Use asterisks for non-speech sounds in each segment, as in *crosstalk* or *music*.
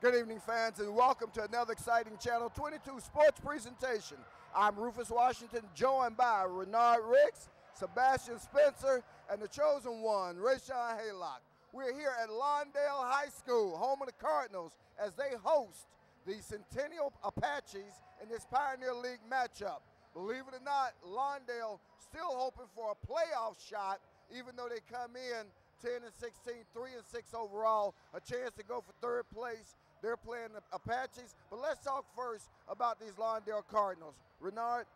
Good evening, fans, and welcome to another exciting Channel 22 sports presentation. I'm Rufus Washington, joined by Renard Ricks, Sebastian Spencer, and the chosen one, Rahshaun Haylock. We're here at Lawndale High School, home of the Cardinals, as they host the Centennial Apaches in this Pioneer League matchup. Believe it or not, Lawndale still hoping for a playoff shot, even though they come in 10 and 16, 3 and 6 overall, a chance to go for third place they're playing the Apaches. But let's talk first about these Lawndale Cardinals. Renard?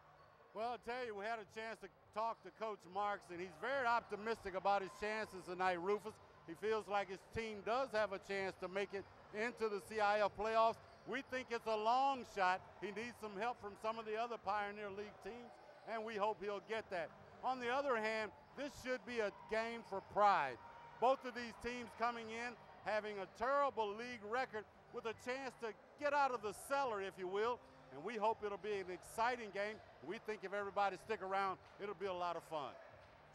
Well, I'll tell you, we had a chance to talk to Coach Marks, and he's very optimistic about his chances tonight, Rufus. He feels like his team does have a chance to make it into the CIF playoffs. We think it's a long shot. He needs some help from some of the other Pioneer League teams, and we hope he'll get that. On the other hand, this should be a game for pride. Both of these teams coming in having a terrible league record with a chance to get out of the cellar, if you will. And we hope it'll be an exciting game. We think if everybody stick around, it'll be a lot of fun.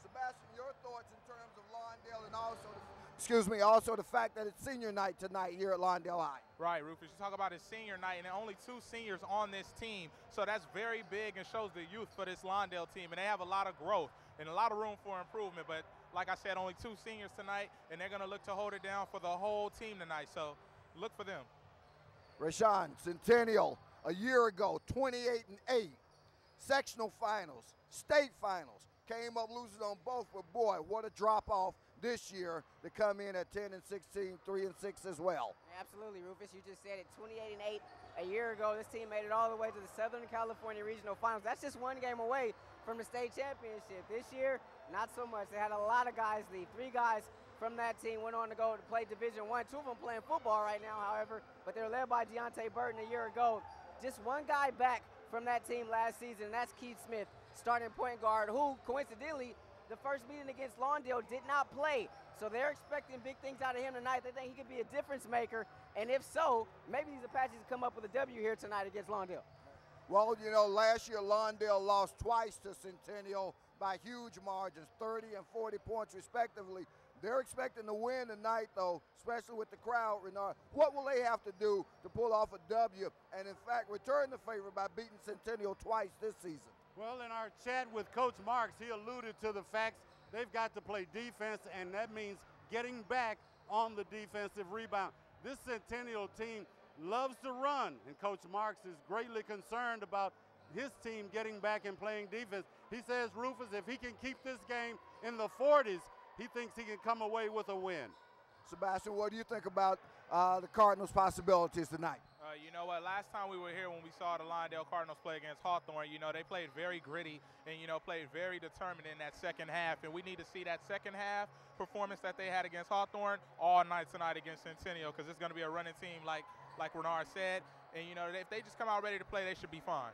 Sebastian, your thoughts in terms of Lawndale and also, the, excuse me, also the fact that it's senior night tonight here at Lawndale High. Right, Rufus. You talk about his senior night, and only two seniors on this team, so that's very big and shows the youth for this Lawndale team, and they have a lot of growth and a lot of room for improvement. But like I said, only two seniors tonight, and they're going to look to hold it down for the whole team tonight. So look for them. Rahshaun Centennial a year ago, 28 and 8. Sectional finals, state finals. Came up losing on both, but boy, what a drop off this year to come in at 10 and 16, 3 and 6 as well. Absolutely, Rufus. You just said it. 28 and 8 a year ago. This team made it all the way to the Southern California Regional Finals. That's just one game away from the state championship. This year, not so much. They had a lot of guys leave. Three guys from that team went on to go to play Division One. Two of them playing football right now, however, but they're led by Deontay Burton a year ago. Just one guy back from that team last season, and that's Keith Smith, starting point guard, who coincidentally the first meeting against Lawndale did not play. So they're expecting big things out of him tonight. They think he could be a difference maker. And if so, maybe these Apaches come up with a W here tonight against Lawndale. Well, you know, last year Lawndale lost twice to Centennial by huge margins, 30 and 40 points respectively. They're expecting to win tonight, though, especially with the crowd, Renard. What will they have to do to pull off a W and, in fact, return the favor by beating Centennial twice this season? Well, in our chat with Coach Marks, he alluded to the facts they've got to play defense, and that means getting back on the defensive rebound. This Centennial team loves to run, and Coach Marks is greatly concerned about his team getting back and playing defense. He says, Rufus, if he can keep this game in the 40s, he thinks he can come away with a win. Sebastian, what do you think about uh, the Cardinals' possibilities tonight? Uh, you know what? Last time we were here when we saw the Lawndale Cardinals play against Hawthorne, you know, they played very gritty and, you know, played very determined in that second half. And we need to see that second half performance that they had against Hawthorne all night tonight against Centennial because it's going to be a running team like, like Renard said. And, you know, if they just come out ready to play, they should be fine.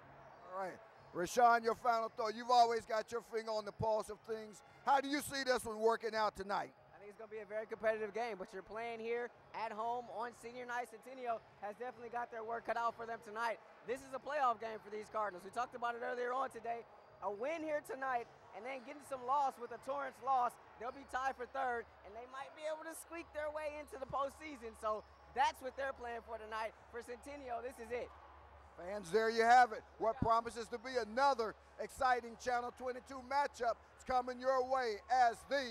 All right. Rahshaun, your final thought. You've always got your finger on the pulse of things. How do you see this one working out tonight? I think it's going to be a very competitive game, but you're playing here at home on senior night. Centennial has definitely got their work cut out for them tonight. This is a playoff game for these Cardinals. We talked about it earlier on today. A win here tonight and then getting some loss with a Torrance loss, they'll be tied for third, and they might be able to squeak their way into the postseason. So that's what they're playing for tonight. For Centennial, this is it. Fans, there you have it. What promises to be another exciting Channel 22 matchup is coming your way as the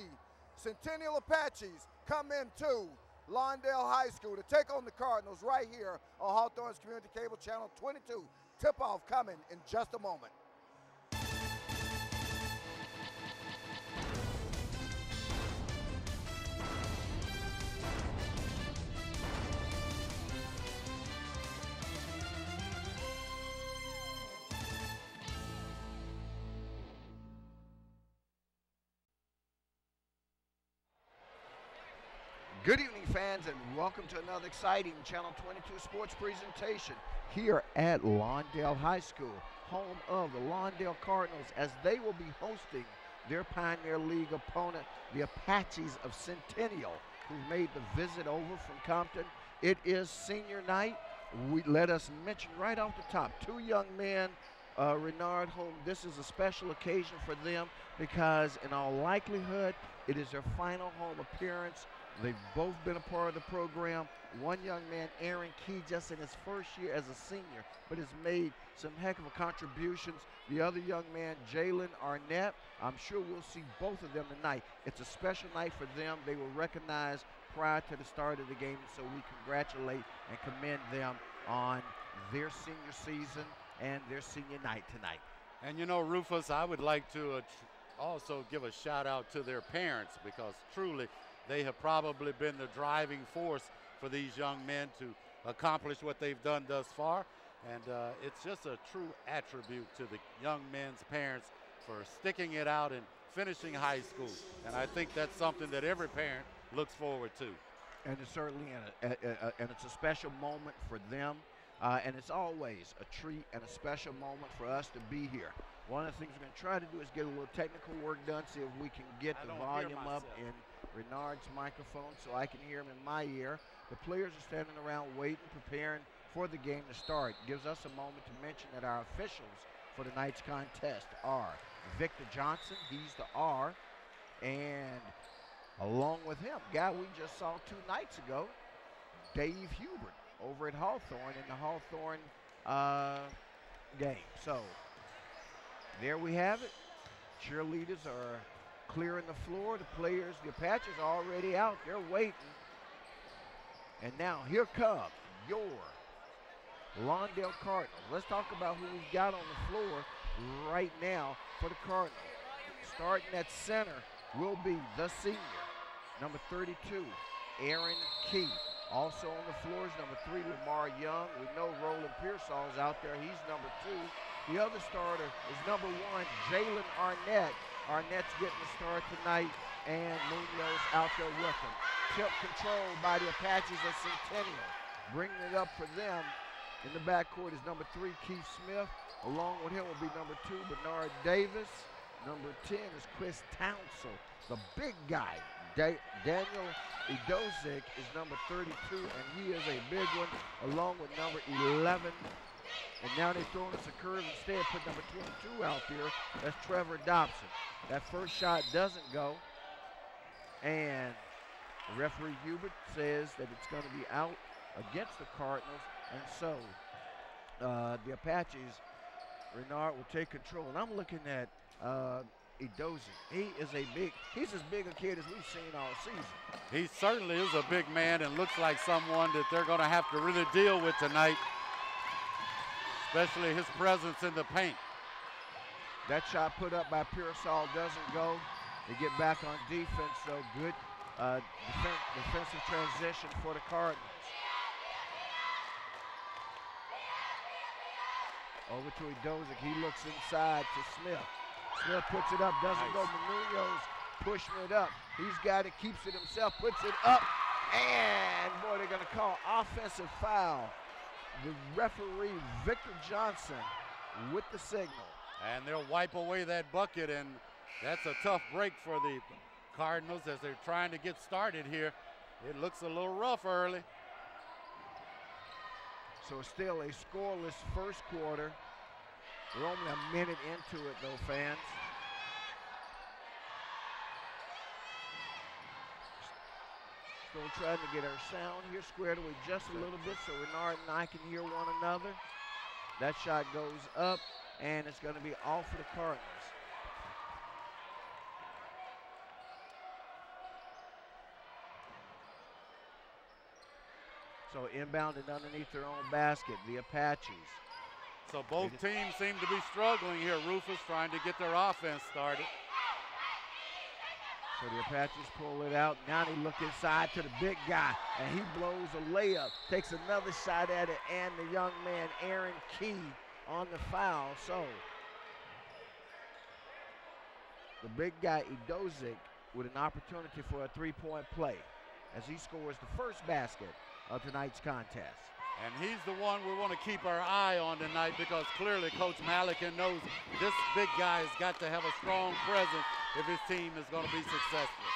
Centennial Apaches come into Lawndale High School to take on the Cardinals right here on Hawthorne's Community Cable Channel 22. Tip-off coming in just a moment. Good evening, fans, and welcome to another exciting Channel 22 sports presentation here at Lawndale High School, home of the Lawndale Cardinals, as they will be hosting their Pioneer League opponent, the Apaches of Centennial, who made the visit over from Compton. It is senior night. We let us mention right off the top two young men uh, Renard home. This is a special occasion for them because, in all likelihood, it is their final home appearance They've both been a part of the program. One young man, Aaron Key, just in his first year as a senior, but has made some heck of a contributions. The other young man, Jalen Arnett, I'm sure we'll see both of them tonight. It's a special night for them. They were recognized prior to the start of the game, so we congratulate and commend them on their senior season and their senior night tonight. And you know, Rufus, I would like to uh, also give a shout out to their parents because truly they have probably been the driving force for these young men to accomplish what they've done thus far. And uh, it's just a true attribute to the young men's parents for sticking it out and finishing high school. And I think that's something that every parent looks forward to. And it's certainly a, a, a, and it's a special moment for them. Uh, and it's always a treat and a special moment for us to be here. One of the things we're going to try to do is get a little technical work done, see if we can get I the volume up myself. Renard's microphone so I can hear him in my ear. The players are standing around waiting, preparing for the game to start. Gives us a moment to mention that our officials for tonight's contest are Victor Johnson, he's the R, and along with him, guy we just saw two nights ago, Dave Hubert over at Hawthorne in the Hawthorne uh, game. So there we have it. Cheerleaders are clearing the floor. The players, the Apaches are already out. They're waiting. And now here comes your Lawndale Cardinals. Let's talk about who we've got on the floor right now for the Cardinals. Starting at center will be the senior, number 32, Aaron Key. Also on the floor is number three, Lamar Young. We know Roland Pearsall is out there. He's number two. The other starter is number one, Jalen Arnett. Arnett's getting the start tonight, and Munoz out there with him. Tip controlled by the Apaches of Centennial. Bringing it up for them in the backcourt is number three, Keith Smith. Along with him will be number two, Bernard Davis. Number 10 is Chris Townsell, the big guy. Da- Daniel Idozik is number 32, and he is a big one, along with number 11. And now they're throwing us a curve instead, put number 22 out there. That's Trevor Dobson. That first shot doesn't go. And referee Hubert says that it's going to be out against the Cardinals. And so uh, the Apaches, Renard will take control. And I'm looking at uh, Edozi. He is a big, he's as big a kid as we've seen all season. He certainly is a big man and looks like someone that they're going to have to really deal with tonight, especially his presence in the paint. That shot put up by Pearsall doesn't go. They get back on defense, so good uh, defen- defensive transition for the Cardinals. Over to Edozic. He looks inside to Smith. Smith puts it up, doesn't go. Munoz pushing it up. He's got it, keeps it himself, puts it up, and boy, they're going to call offensive foul. The referee, Victor Johnson, with the signal. And they'll wipe away that bucket, and that's a tough break for the Cardinals as they're trying to get started here. It looks a little rough early. So still a scoreless first quarter. We're only a minute into it, though, fans. Still trying to get our sound here squared away just a little bit so Renard and I can hear one another. That shot goes up, and it's going to be off for the Cardinals. So inbounded underneath their own basket, the Apaches. So both teams seem to be struggling here. Rufus trying to get their offense started. So the Apaches pull it out. Now they look inside to the big guy, and he blows a layup. Takes another shot at it, and the young man, Aaron Key, on the foul. So the big guy, Edozic, with an opportunity for a three-point play as he scores the first basket of tonight's contest. And he's the one we want to keep our eye on tonight because clearly Coach Malikin knows this big guy has got to have a strong presence if his team is going to be successful.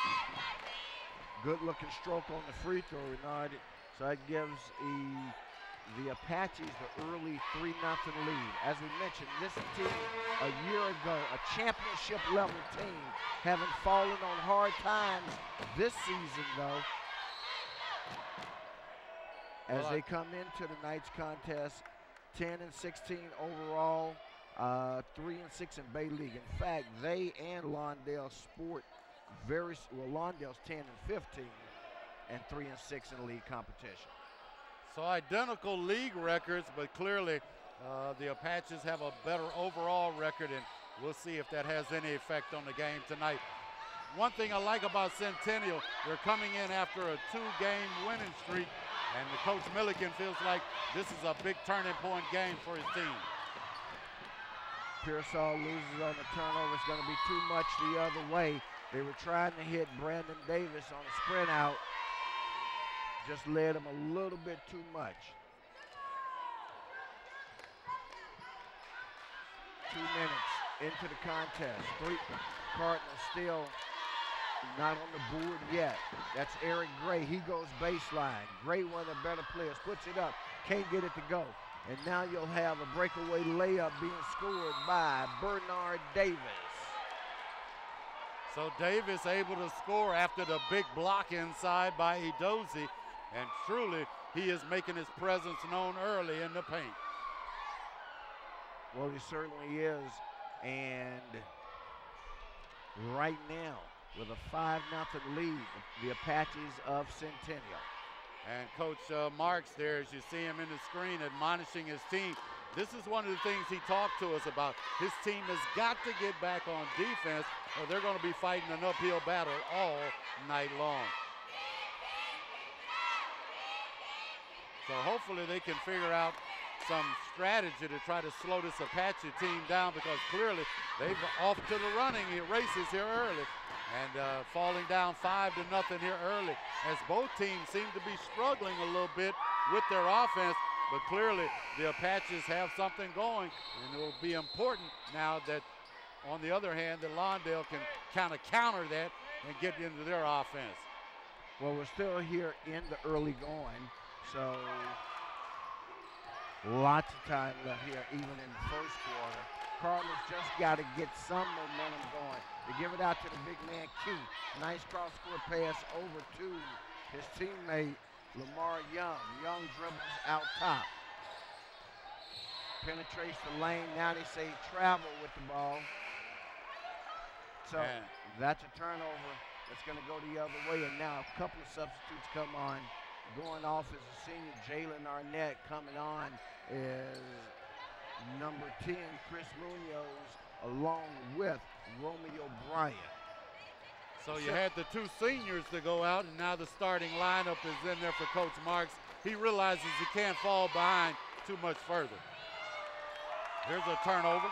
Good looking stroke on the free throw, Renard. So that gives the, the Apaches the early 3 0 lead. As we mentioned, this team a year ago, a championship level team, having fallen on hard times this season, though, as they come into tonight's contest, 10 and 16 overall, uh, 3 and 6 in Bay League. In fact, they and Lawndale sport very well. Lawndale's 10 and 15, and 3 and 6 in league competition. So identical league records, but clearly uh, the Apaches have a better overall record, and we'll see if that has any effect on the game tonight. One thing I like about Centennial, they're coming in after a two-game winning streak, and the coach Milliken feels like this is a big turning point game for his team. Pearsall loses on the turnover. It's going to be too much the other way. They were trying to hit Brandon Davis on a sprint out. Just led him a little bit too much. Two minutes into the contest. Three Cardinals still not on the board yet. That's Eric Gray. He goes baseline. Gray, one of the better players, puts it up. Can't get it to go. And now you'll have a breakaway layup being scored by Bernard Davis. So Davis able to score after the big block inside by Edozi, and truly he is making his presence known early in the paint. Well, he certainly is. And right now, with a 5 0 lead, the Apaches of Centennial. And Coach uh, Marks there, as you see him in the screen, admonishing his team. This is one of the things he talked to us about. His team has got to get back on defense, or they're going to be fighting an uphill battle all night long. So hopefully they can figure out some strategy to try to slow this Apache team down because clearly they've off to the running races here early and uh, falling down five to nothing here early as both teams seem to be struggling a little bit with their offense. But clearly the apaches have something going and it will be important now that on the other hand that lawndale can kind of counter that and get into their offense. Well, we're still here in the early going, so lots of time left here, even in the first quarter. Cardinals just got to get some momentum going. They give it out to the big man Key. Nice cross court pass over to his teammate Lamar Young. Young dribbles out top. Penetrates the lane. Now they say travel with the ball. So that's a turnover that's going to go the other way. And now a couple of substitutes come on. Going off is a senior, Jalen Arnett. Coming on is number 10, Chris Munoz, along with Romeo Bryant. So you had the two seniors to go out, and now the starting lineup is in there for Coach Marks. He realizes he can't fall behind too much further. Here's a turnover.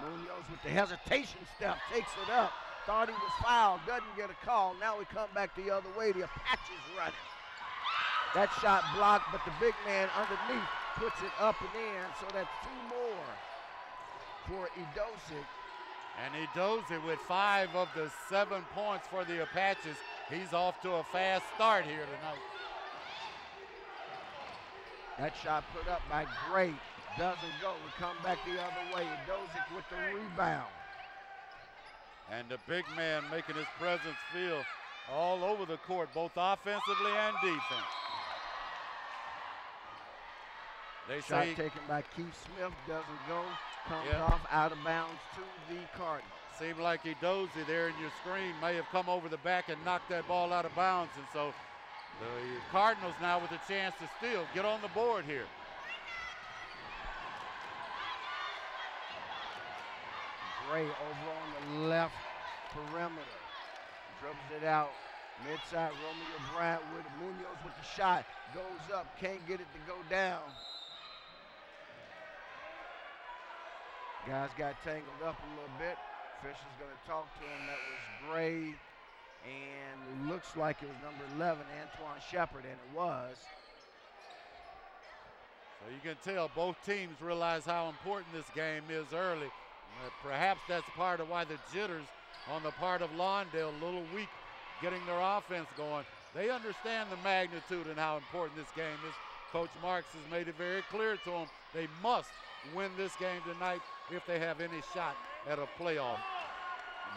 Munoz with the hesitation step takes it up. Thought he was fouled, doesn't get a call. Now we come back the other way. The Apaches running. That shot blocked, but the big man underneath puts it up and in. So that's two more for Edosic. And he with five of the seven points for the Apaches. He's off to a fast start here tonight. That shot put up by Gray doesn't go. We come back the other way. Edosic with the rebound. And the big man making his presence feel all over the court, both offensively and defense. They Shot say taken by Keith Smith doesn't go. Comes Yeah. off out of bounds to the Cardinals. Seemed like Edozi there in your screen may have come over the back and knocked that ball out of bounds. And so the Cardinals now with a chance to steal, get on the board here. Gray over on the left perimeter. Dribbles it out. Midside Romeo Bryant with Munoz with the shot. Goes up, can't get it to go down. Guys got tangled up a little bit. Fisher's going to talk to him. That was Gray. And looks like it was number 11, Antoine Shepard, and it was. So you can tell both teams realize how important this game is early. Uh, Perhaps that's part of why the jitters on the part of Lawndale a little weak getting their offense going. They understand the magnitude and how important this game is. Coach Marks has made it very clear to them they must win this game tonight if they have any shot at a playoff.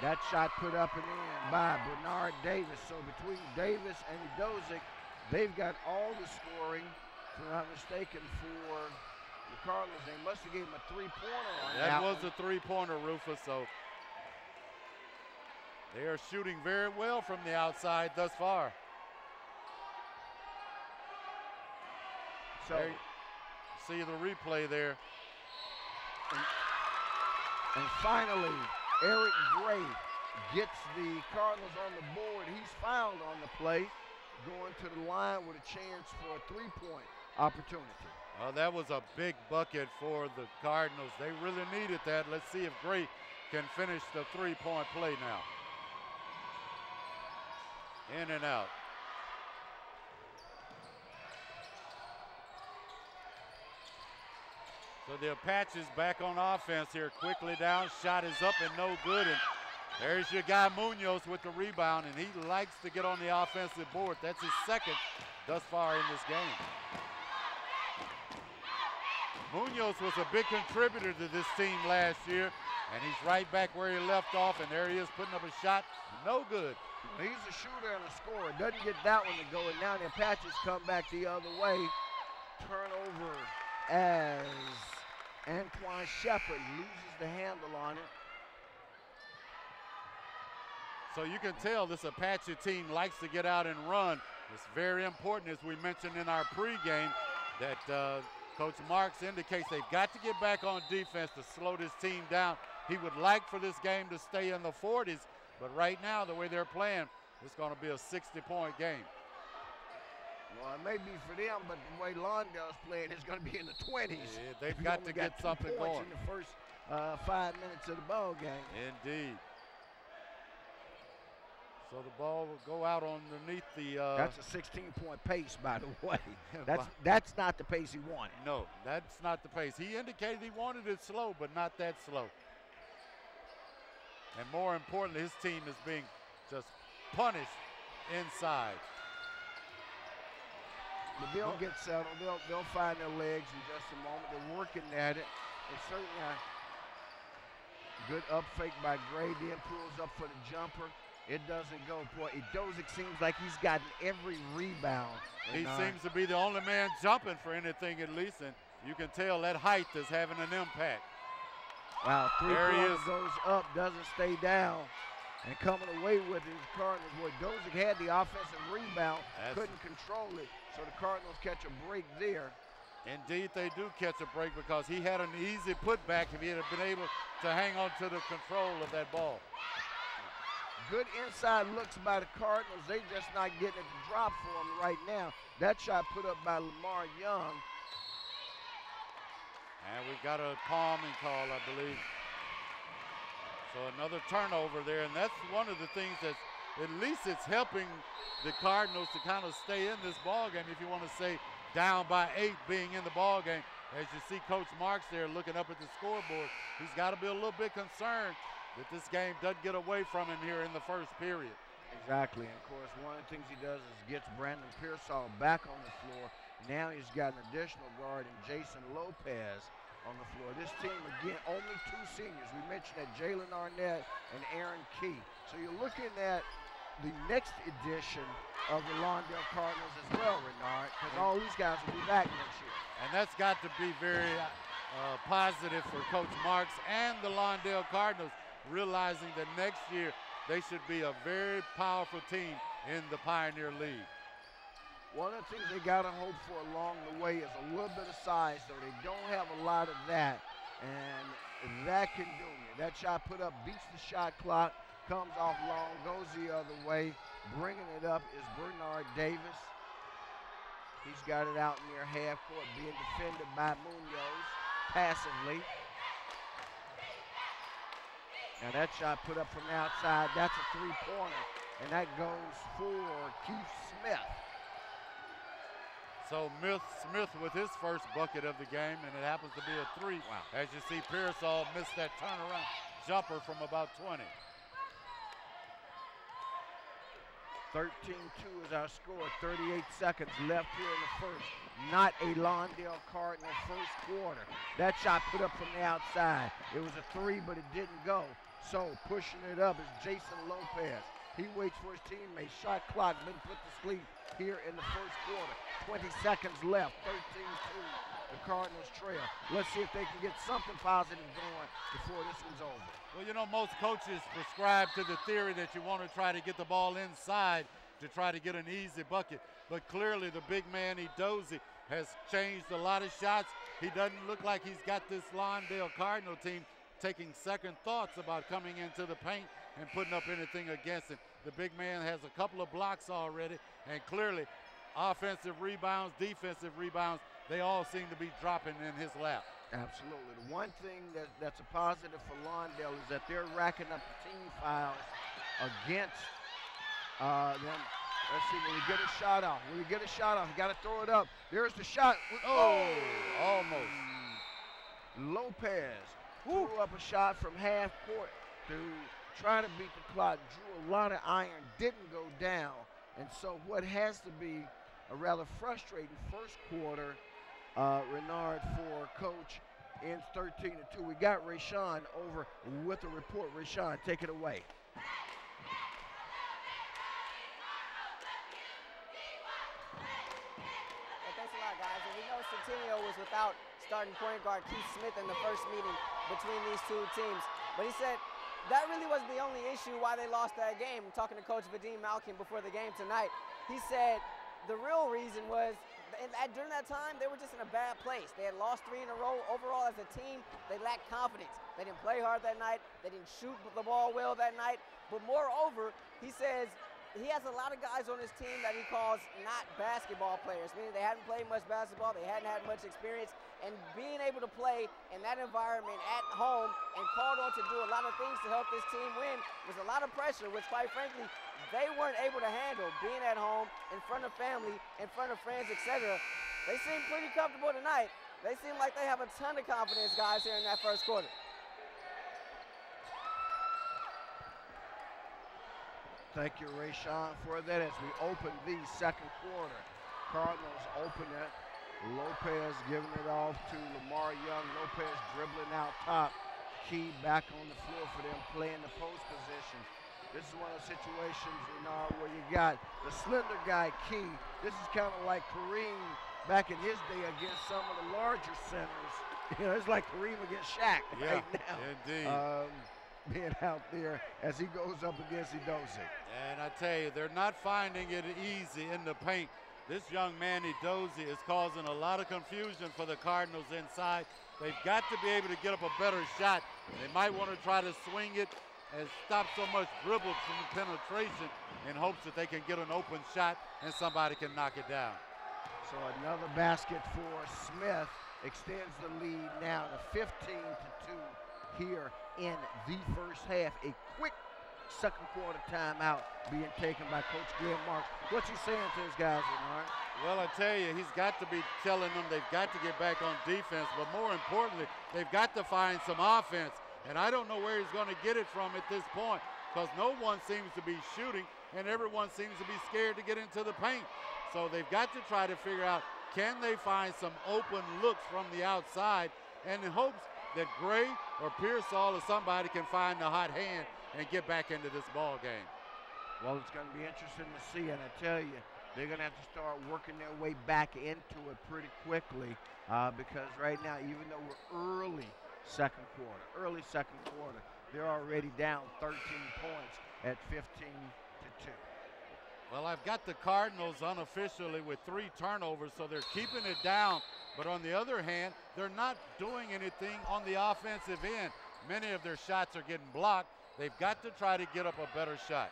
That shot put up and in by Bernard Davis. So between Davis and Dozick, They've got all the scoring, if I'm not mistaken, for the Cardinals. They must have gave him a three-pointer on that. That was one. a three-pointer, Rufus. So they are shooting very well from the outside thus far. so. There see the replay there. And finally, Eric Gray gets the Cardinals on the board. He's fouled on the play, going to the line with a chance for a three-point opportunity. Well, that was a big bucket for the Cardinals. They really needed that. Let's see if Gray can finish the three-point play now. In and out. So the Apaches back on offense here. Quickly down. Shot is up and no good. And there's your guy Munoz with the rebound. And he likes to get on the offensive board. That's his second thus far in this game. Munoz was a big contributor to this team last year. And he's right back where he left off. And there he is putting up a shot. No good. He's a shooter and a scorer. Doesn't get that one to go. And now the Apaches come back the other way. Turnover as Antoine Shepard loses the handle on it. So you can tell this Apache team likes to get out and run. It's very important, as we mentioned in our pregame, that uh, Coach Marks indicates they've got to get back on defense to slow this team down. He would like for this game to stay in the 40s, but right now, the way they're playing, it's going to be a 60-point game. Well, it may be for them, but the way Lawndale's playing, it's going to be in the 20s. Yeah, they've got to get two something going. in the first uh, five minutes of the ball game. Indeed. So the ball will go out underneath the. Uh, That's a 16-point pace, by the way. *laughs* That's that's not the pace he wanted. No, that's not the pace. He indicated he wanted it slow, but not that slow. And more importantly, his team is being just punished inside. But they'll get settled. They'll they'll find their legs in just a moment. They're working at it. It's certainly a good up fake by Gray. Then pulls up for the jumper. It doesn't go. Boy, Dozick seems like he's gotten every rebound. He uh, seems to be the only man jumping for anything at least, and you can tell that height is having an impact. Wow, three There he is. goes up, doesn't stay down. And coming away with it is Cardinals. Boy, Dozick had the offensive rebound, That's- couldn't control it. So the Cardinals catch a break there. Indeed, they do catch a break because he had an easy putback if he had been able to hang on to the control of that ball. Good inside looks by the Cardinals. They just not getting to drop for them right now. That shot put up by Lamar Young. And we've got a palming call, I believe. So another turnover there, and that's one of the things that at least it's helping the Cardinals to kind of stay in this ball game. If you want to say down by eight, being in the ball game, as you see Coach Marks there looking up at the scoreboard, he's got to be a little bit concerned that this game doesn't get away from him here in the first period. Exactly. And of course, one of the things he does is gets Brandon Pearsall back on the floor. Now he's got an additional guard in Jason Lopez on the floor. This team, again, only two seniors. We mentioned that Jalen Arnett and Aaron Key. So you're looking at the next edition of the Lawndale Cardinals as well, Renard, because all these guys will be back next year. And that's got to be very uh, positive for Coach Marks and the Lawndale Cardinals, realizing that next year they should be a very powerful team in the Pioneer League. One of the things they got to hope for along the way is a little bit of size, so They don't have a lot of that, and that can do it. That shot put up beats the shot clock, comes off long, goes the other way. Bringing it up is Bernard Davis. He's got it out near half court, being defended by Munoz passively. Now that shot put up from the outside, that's a three-pointer, and that goes for Keith Smith. So Smith, Smith with his first bucket of the game, and it happens to be a three. Wow. As you see, Pearsall missed that turnaround jumper from about 20. 13-2 is our score. 38 seconds left here in the first. Not a Lawndale Cardinal first quarter. That shot put up from the outside. It was a three, but it didn't go. So pushing it up is Jason Lopez. He waits for his teammate. Shot clock been put to sleep here in the first quarter. 20 seconds left. 13-2. The Cardinals trail. Let's see if they can get something positive going before this one's over. Well, you know, most coaches prescribe to the theory that you want to try to get the ball inside to try to get an easy bucket. But clearly, the big man, Edozie, has changed a lot of shots. He doesn't look like he's got this Lawndale Cardinal team taking second thoughts about coming into the paint and putting up anything against him. The big man has a couple of blocks already, and clearly, offensive rebounds, defensive rebounds, they all seem to be dropping in his lap. Absolutely. The one thing that, that's a positive for Lawndale is that they're racking up the team fouls against uh, them. Let's see, will he get a shot off? Will he get a shot off? He got to throw it up. There's the shot. Oh, almost. Lopez threw up a shot from half court to try to beat the clock. Drew a lot of iron, didn't go down. And so what has to be a rather frustrating first quarter, uh, Renard, for Coach ends 13 to 2. We got Rahshaun over with the report. Rahshaun, take it away. Hey, thanks a lot, guys. And we know Centennial was without starting point guard Keith Smith in the first meeting between these two teams. But he said that really wasn't the only issue why they lost that game. I'm talking to Coach Vadim Malkin before the game tonight, he said the real reason was during that time, they were just in a bad place. They had lost three in a row. Overall, as a team, they lacked confidence. They didn't play hard that night. They didn't shoot the ball well that night. But moreover, he says he has a lot of guys on his team that he calls not basketball players, meaning they hadn't played much basketball, they hadn't had much experience, and being able to play in that environment at home and called on to do a lot of things to help this team win was a lot of pressure, which quite frankly, they weren't able to handle being at home, in front of family, in front of friends, etc. They seem pretty comfortable tonight. They seem like they have a ton of confidence, guys, here in that first quarter. Thank you, Rahshaun, for that as we open the second quarter. Cardinals open it. Lopez giving it off to Lamar Young. Lopez dribbling out top. Key back on the floor for them playing the post position. This is one of those situations, you know, where you got the slender guy, Key. This is kind of like Kareem back in his day against some of the larger centers. *laughs* You know, it's like Kareem against Shaq yeah, right now. Indeed. Um, being out there as he goes up against Edozie. And I tell you, they're not finding it easy in the paint. This young man, Edozie, is causing a lot of confusion for the Cardinals inside. They've got to be able to get up a better shot. They might want to try to swing it and stop so much dribble from penetration in hopes that they can get an open shot and somebody can knock it down. So another basket for Smith extends the lead now to 15 to 2 here in the first half. A quick second quarter timeout being taken by Coach Glenn Marks. What's he saying to his guys? Well, I tell you, he's got to be telling them they've got to get back on defense, but more importantly, they've got to find some offense. And I don't know where he's going to get it from at this point because no one seems to be shooting and everyone seems to be scared to get into the paint. So they've got to try to figure out can they find some open looks from the outside and in hopes that Gray or Pearsall or somebody can find the hot hand and get back into this ball game. Well, it's going to be interesting to see, and I tell you, they're going to have to start working their way back into it pretty quickly uh, because right now, even though we're early second quarter, early second quarter, they're already down 13 points at 15 to 2. Well, I've got the Cardinals unofficially with three turnovers, so they're keeping it down. But on the other hand, they're not doing anything on the offensive end. Many of their shots are getting blocked. They've got to try to get up a better shot.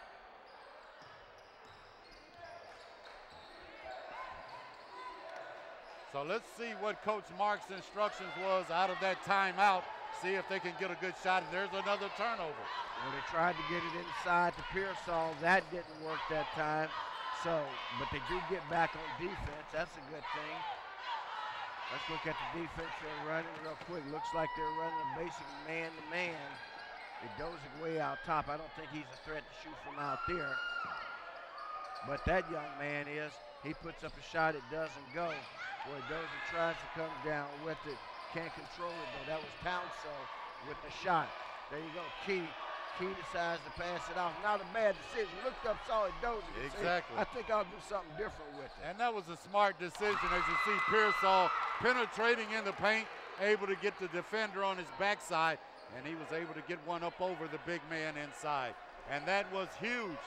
So let's see what Coach Mark's instructions was out of that timeout. See if they can get a good shot. And there's another turnover. Well, they tried to get it inside to Pearsall. That didn't work that time. So, but they do get back on defense. That's a good thing. Let's look at the defense they're running real quick. Looks like they're running a basic man-to-man. It goes way out top. I don't think he's a threat to shoot from out there. But that young man is. He puts up a shot, it doesn't go. Boy, Dozier tries to come down with it. Can't control it though. That was Townsend with the shot. There you go. Key McKee decides to pass it off. Not a bad decision. Looked up, saw it Dozier. Exactly. I think I'll do something different with it. And that was a smart decision as you see Pearsall penetrating in the paint, able to get the defender on his backside, and he was able to get one up over the big man inside. And that was huge.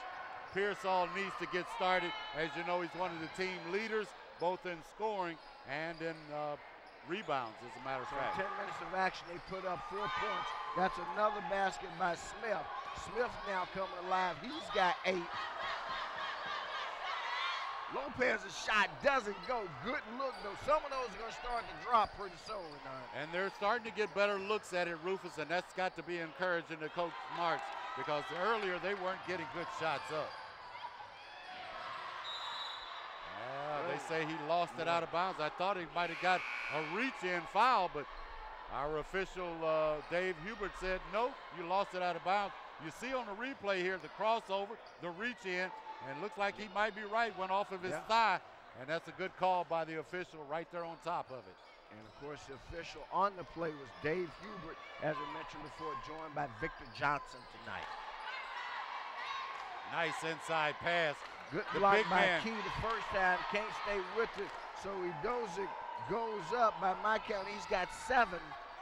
Pearsall needs to get started. As you know, he's one of the team leaders, both in scoring and in uh, rebounds, as a matter of So fact. 10 minutes of action, they put up four points. That's another basket by Smith. Smith now coming alive. He's got eight. Lopez's shot doesn't go. Good look, though. Some of those are going to start to drop pretty soon, Renard. And they're starting to get better looks at it, Rufus, and that's got to be encouraging to Coach Marks because earlier they weren't getting good shots up. Yeah, they say he lost it out of bounds. I thought he might have got a reach-in foul, but our official uh, Dave Hubert said, nope, you lost it out of bounds. You see on the replay here the crossover, the reach-in, and it looks like he might be right, went off of his Yeah. thigh, and that's a good call by the official right there on top of it. And of course, the official on the play was Dave Hubert, as I mentioned before, joined by Victor Johnson tonight. Nice inside pass. Good The block by man. Key the first time, can't stay with it. So Edozic goes It goes up. By my count, he's got seven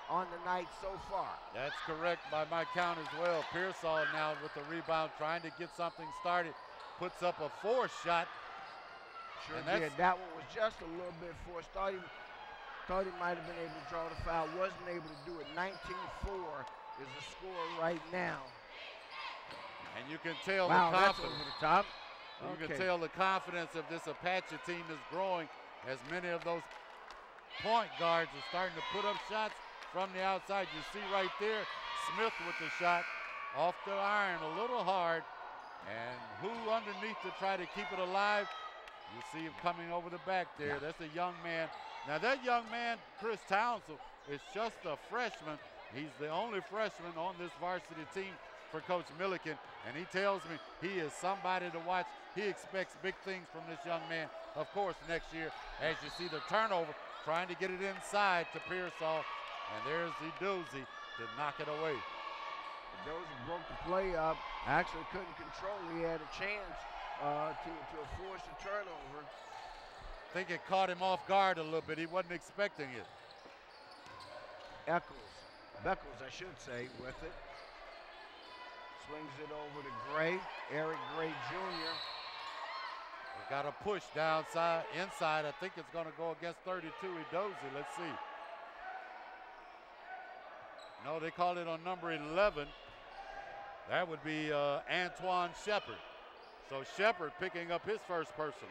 on the night so far. That's correct by my count as well. Pearsall now with the rebound, trying to get something started, puts up a four shot. Sure And did. That one was just a little bit forced. Thought he, thought he might have been able to draw the foul. Wasn't able to do it. 19-4 is the score right now. And you can tell wow, the that's confidence. over the top. You can tell the confidence of this Apache team is growing as many of those point guards are starting to put up shots from the outside. You see right there, Smith with the shot off the iron a little hard. And who underneath to try to keep it alive? You see him coming over the back there. Yeah. That's a young man. Now that young man, Chris Townsend, is just a freshman. He's the only freshman on this varsity team for Coach Milliken, and he tells me he is somebody to watch. He expects big things from this young man. Of course, next year, as you see the turnover, trying to get it inside to Pearsall, and there's the doozy to knock it away. Dozier broke the play up. Actually couldn't control. He had a chance uh, to, to force a turnover. I think it caught him off guard a little bit. He wasn't expecting it. Eccles, Beckles, I should say, with it. Swings it over to Gray, Eric Gray Jr. Got a push downside, inside. I think it's going to go against 32 Edozie. Let's see. No, they called it on number 11. That would be uh, Antoine Shepard. So Shepard picking up his first personal.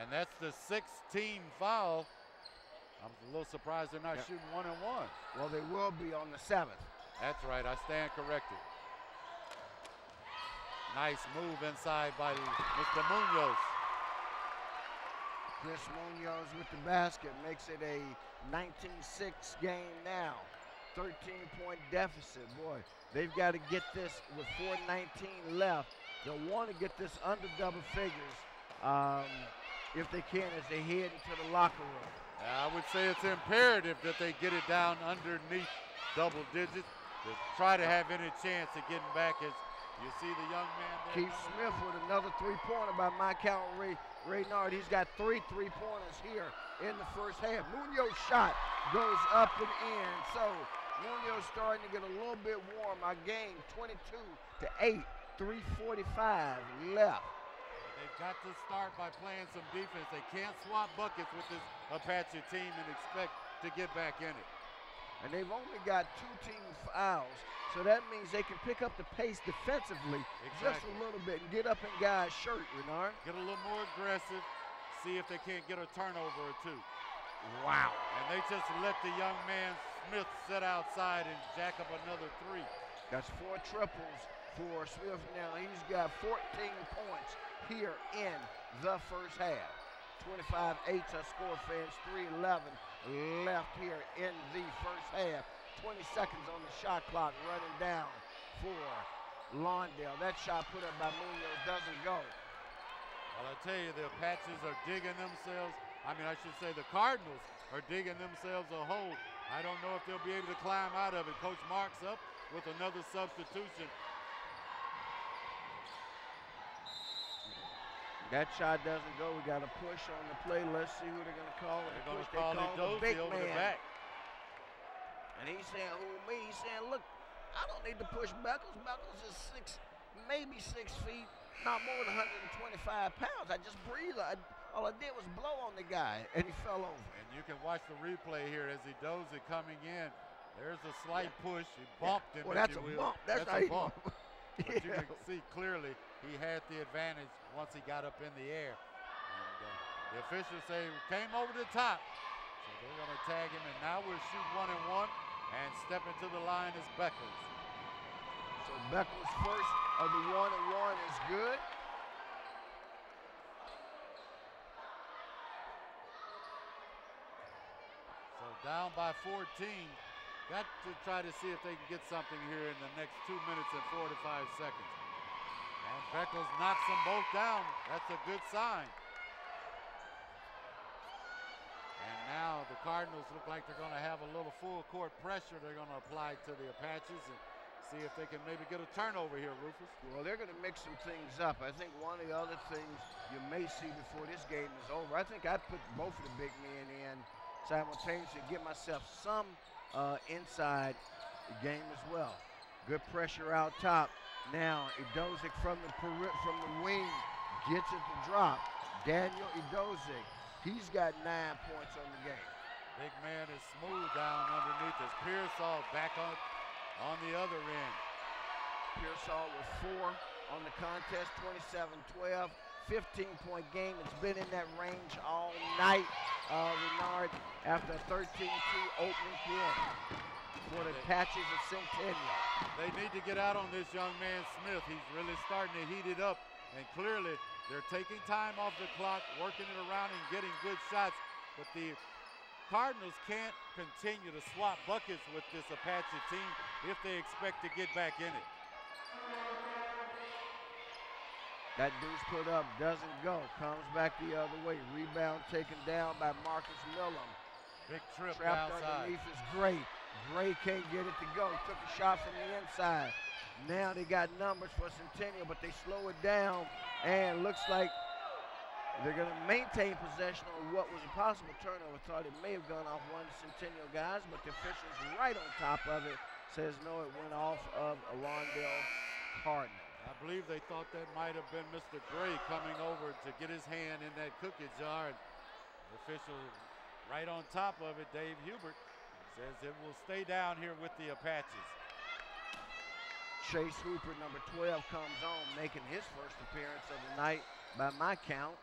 And that's the 16 foul. I'm a little surprised they're not Yeah. shooting one and one. Well, they will be on the seventh. That's right, I stand corrected. Nice move inside by Mr. Munoz. Chris Munoz with the basket makes it a 19-6 game now. 13-point deficit. Boy, they've got to get this with 4:19 left. They'll want to get this under double figures um, if they can as they head into the locker room. I would say it's imperative that they get it down underneath double digits to try to have any chance of getting back as you see the young man there. Keith Smith with another three-pointer by my count, Ray Renard. He's got three three-pointers here in the first half. Munoz shot goes up and in. So Munoz starting to get a little bit warm. Our game 22 to 8, 345 left. They've got to start by playing some defense. They can't swap buckets with this Apache team and expect to get back in it. And they've only got two team fouls. So that means they can pick up the pace defensively just a little bit and get up in guys' shirt, Renard. Get a little more aggressive, see if they can't get a turnover or two. Wow. And they just let the young man Smith sit outside and jack up another three. That's four triples for Smith now. He's got 14 points here in the first half. 25 8 our score fans, 311 left here in the first half. 20 seconds on the shot clock running down for Lawndale. That shot put up by Munoz doesn't go. Well, I tell you, the Apaches are digging themselves. I mean, I should say the Cardinals are digging themselves a hole. I don't know if they'll be able to climb out of it. Coach Marks up with another substitution. That shot doesn't go. We got a push on the play. Let's see who they're going to call. They're going to Push, they call it the big over man. the back. And he's saying, who me? He's saying, look, I don't need to push Beckles. Beckles is six, maybe six feet, not more than 125 pounds. I just breathed. I, all I did was blow on the guy, and he fell over. And you can watch the replay here as he does it coming in. There's a slight push. He bumped him. Well, that's a will. bump. That's, a how he bump. *laughs* But you can see clearly he had the advantage once he got up in the air. And uh, the officials say came over the top. So they're going to tag him. And now we'll shoot one and one. And step into the line is Beckles. So Beckles first of the one and one is good. So down by 14. Got to try to see if they can get something here in the next two minutes and four to five seconds. And Beckles knocks them both down. That's a good sign. And now the Cardinals look like they're going to have a little full court pressure they're going to apply to the Apaches and see if they can maybe get a turnover here, Rufus. Well, they're going to mix some things up. I think one of the other things you may see before this game is over, I think I'd put both of the big men in simultaneously, to get myself some uh, inside the game as well. Good pressure out top. Now Edozie from the from the wing gets it to drop. Daniel Edozie, he's got nine points on the game. Big man is smooth down underneath as Pearsall back up on the other end. Pearsall with four on the contest, 27-12, 15-point game. It's been in that range all night. Uh, Renard after a 13-2 opening quarter for the Apaches of Centennial. They need to get out on this young man Smith. He's really starting to heat it up. And clearly, they're taking time off the clock, working it around and getting good shots. But the Cardinals can't continue to swap buckets with this Apache team if they expect to get back in it. That deuce put up doesn't go. Comes back the other way. Rebound taken down by Marcus Millam. Big trip Trapped outside. underneath is Gray. Gray can't get it to go. Took a shot from the inside. Now they got numbers for Centennial, but they slow it down and looks like they're going to maintain possession on what was a possible turnover. Thought it may have gone off one of Centennial guys, but the officials right on top of it says no, it went off of a Lawndale Cardinal. I believe they thought that might have been Mr. Gray coming over to get his hand in that cookie jar. And the official right on top of it, Dave Hubert, says it will stay down here with the Apaches. Chase Hooper, number 12, comes on, making his first appearance of the night by my count.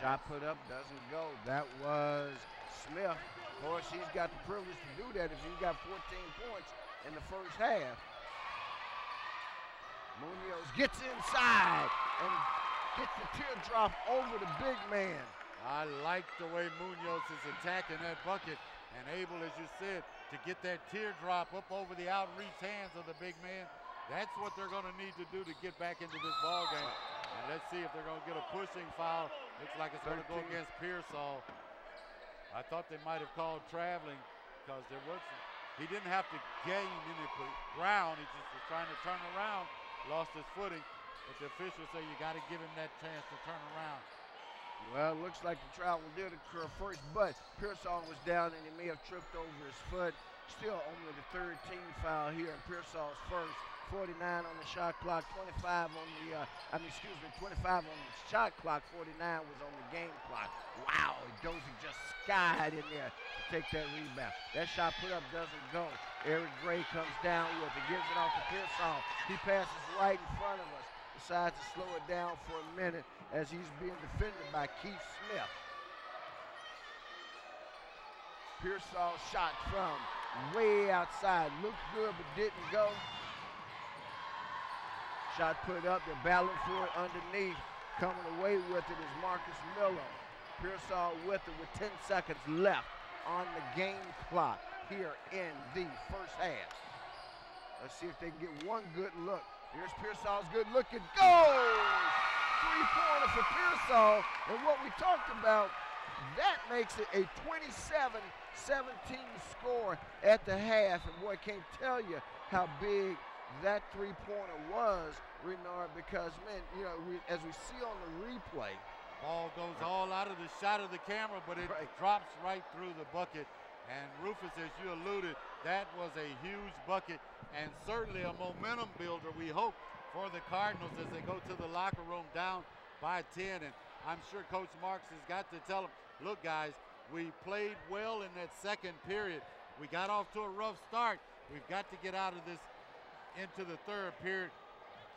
Shot put up, doesn't go. That was Smith. Of course, he's got the privilege to do that if he's got 14 points in the first half. Munoz gets inside and gets the teardrop over the big man. I like the way Munoz is attacking that bucket and able, as you said, to get that teardrop up over the outreach hands of the big man. That's what they're going to need to do to get back into this ball game. And let's see if they're going to get a pushing foul. Looks like it's going to go against Pearsall. I thought they might have called traveling because there was he didn't have to gain any ground. He just was trying to turn around, lost his footing. But the officials say you got to give him that chance to turn around. Well, it looks like the travel did occur first, but Pearsall was down and he may have tripped over his foot. Still only the third team foul here, and Pearsall's first. 49 on the shot clock, 25 on the, uh, I mean, excuse me, 25 on the shot clock, 49 was on the game clock. Wow, Dozy just skied in there to take that rebound. That shot put up doesn't go. Eric Gray comes down with it, gives it off to Pearsall. He passes right in front of us, decides to slow it down for a minute as he's being defended by Keith Smith. Pearsall shot from way outside. Looked good, but didn't go. Shot put up. They're battling for it underneath. Coming away with it is Marcus Miller. Pearsall with it with 10 seconds left on the game clock here in the first half. Let's see if they can get one good look. Here's Pearsall's good look. It goes! Three-pointer for Pearsall. And what we talked about That makes it a 27 17 score at the half. And boy, I can't tell you how big that three pointer was, Renard, because, man, you know, we, as we see on the replay, Ball goes all out of the shot of the camera, but it Right. drops right through the bucket. And Rufus, as you alluded, that was a huge bucket and certainly a momentum builder, we hope, for the Cardinals as they go to the locker room down by 10. And I'm sure Coach Marks has got to tell them, look, guys, we played well in that second period. We got off to a rough start. We've got to get out of this into the third period.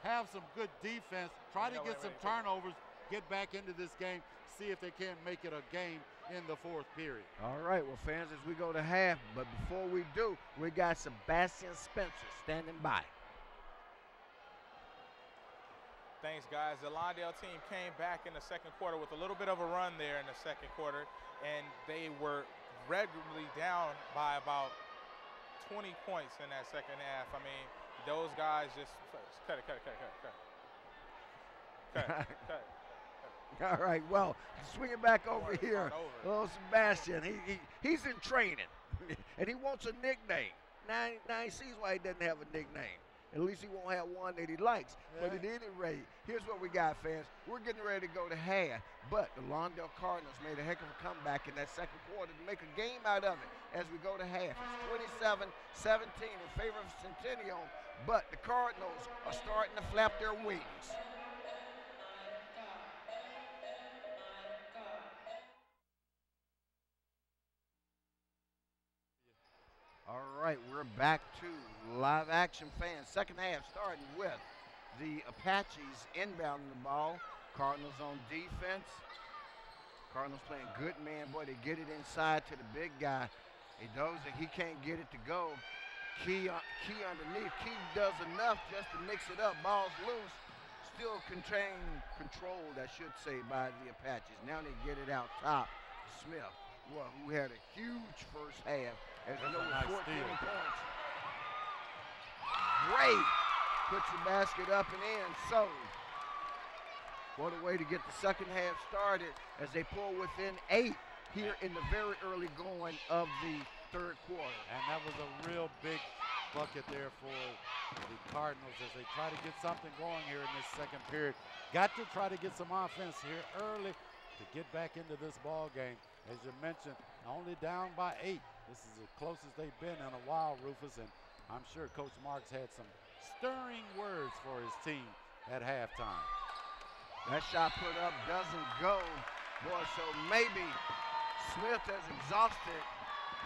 Have some good defense. Try to get wait, some wait, wait. turnovers. Get back into this game. See if they can't make it a game in the fourth period. All right, well, fans, as we go to half, but before we do, we got Sebastian Spencer standing by. Thanks, guys. The Lawndale team came back in the second quarter with a little bit of a run there in the second quarter, and they were regularly down by about 20 points in that second half. I mean, those guys just cut it, cut it, cut it, cut it, cut it. Cut it, *laughs* cut it. All right, well, swinging back over here, over. little Sebastian, he, he he's in training, *laughs* and he wants a nickname. Now, now he sees why he doesn't have a nickname. At least he won't have one that he likes. But at any rate, here's what we got, fans. We're getting ready to go to half, but the Lawndale Cardinals made a heck of a comeback in that second quarter to make a game out of it as we go to half. It's 27-17 in favor of Centennial, but the Cardinals are starting to flap their wings. All right, we're back to live action fans. Second half starting with the Apaches inbounding the ball. Cardinals on defense. Cardinals playing good man. Boy, they get it inside to the big guy. He knows that he can't get it to go. Key, key underneath. Key does enough just to mix it up. Ball's loose. Still contained, controlled, I should say, by the Apaches. Now they get it out top. Smith, well, who had a huge first half. As you know, with nice 14 steal. points. Great. Puts the basket up and in. So, what a way to get the second half started as they pull within eight here in the very early going of the third quarter. And that was a real big bucket there for the Cardinals as they try to get something going here in this second period. Got to try to get some offense here early to get back into this ball game. As you mentioned, only down by eight. This is the closest they've been in a while, Rufus, and I'm sure Coach Marks had some stirring words for his team at halftime. That shot put up doesn't go. Boy, so maybe Smith has exhausted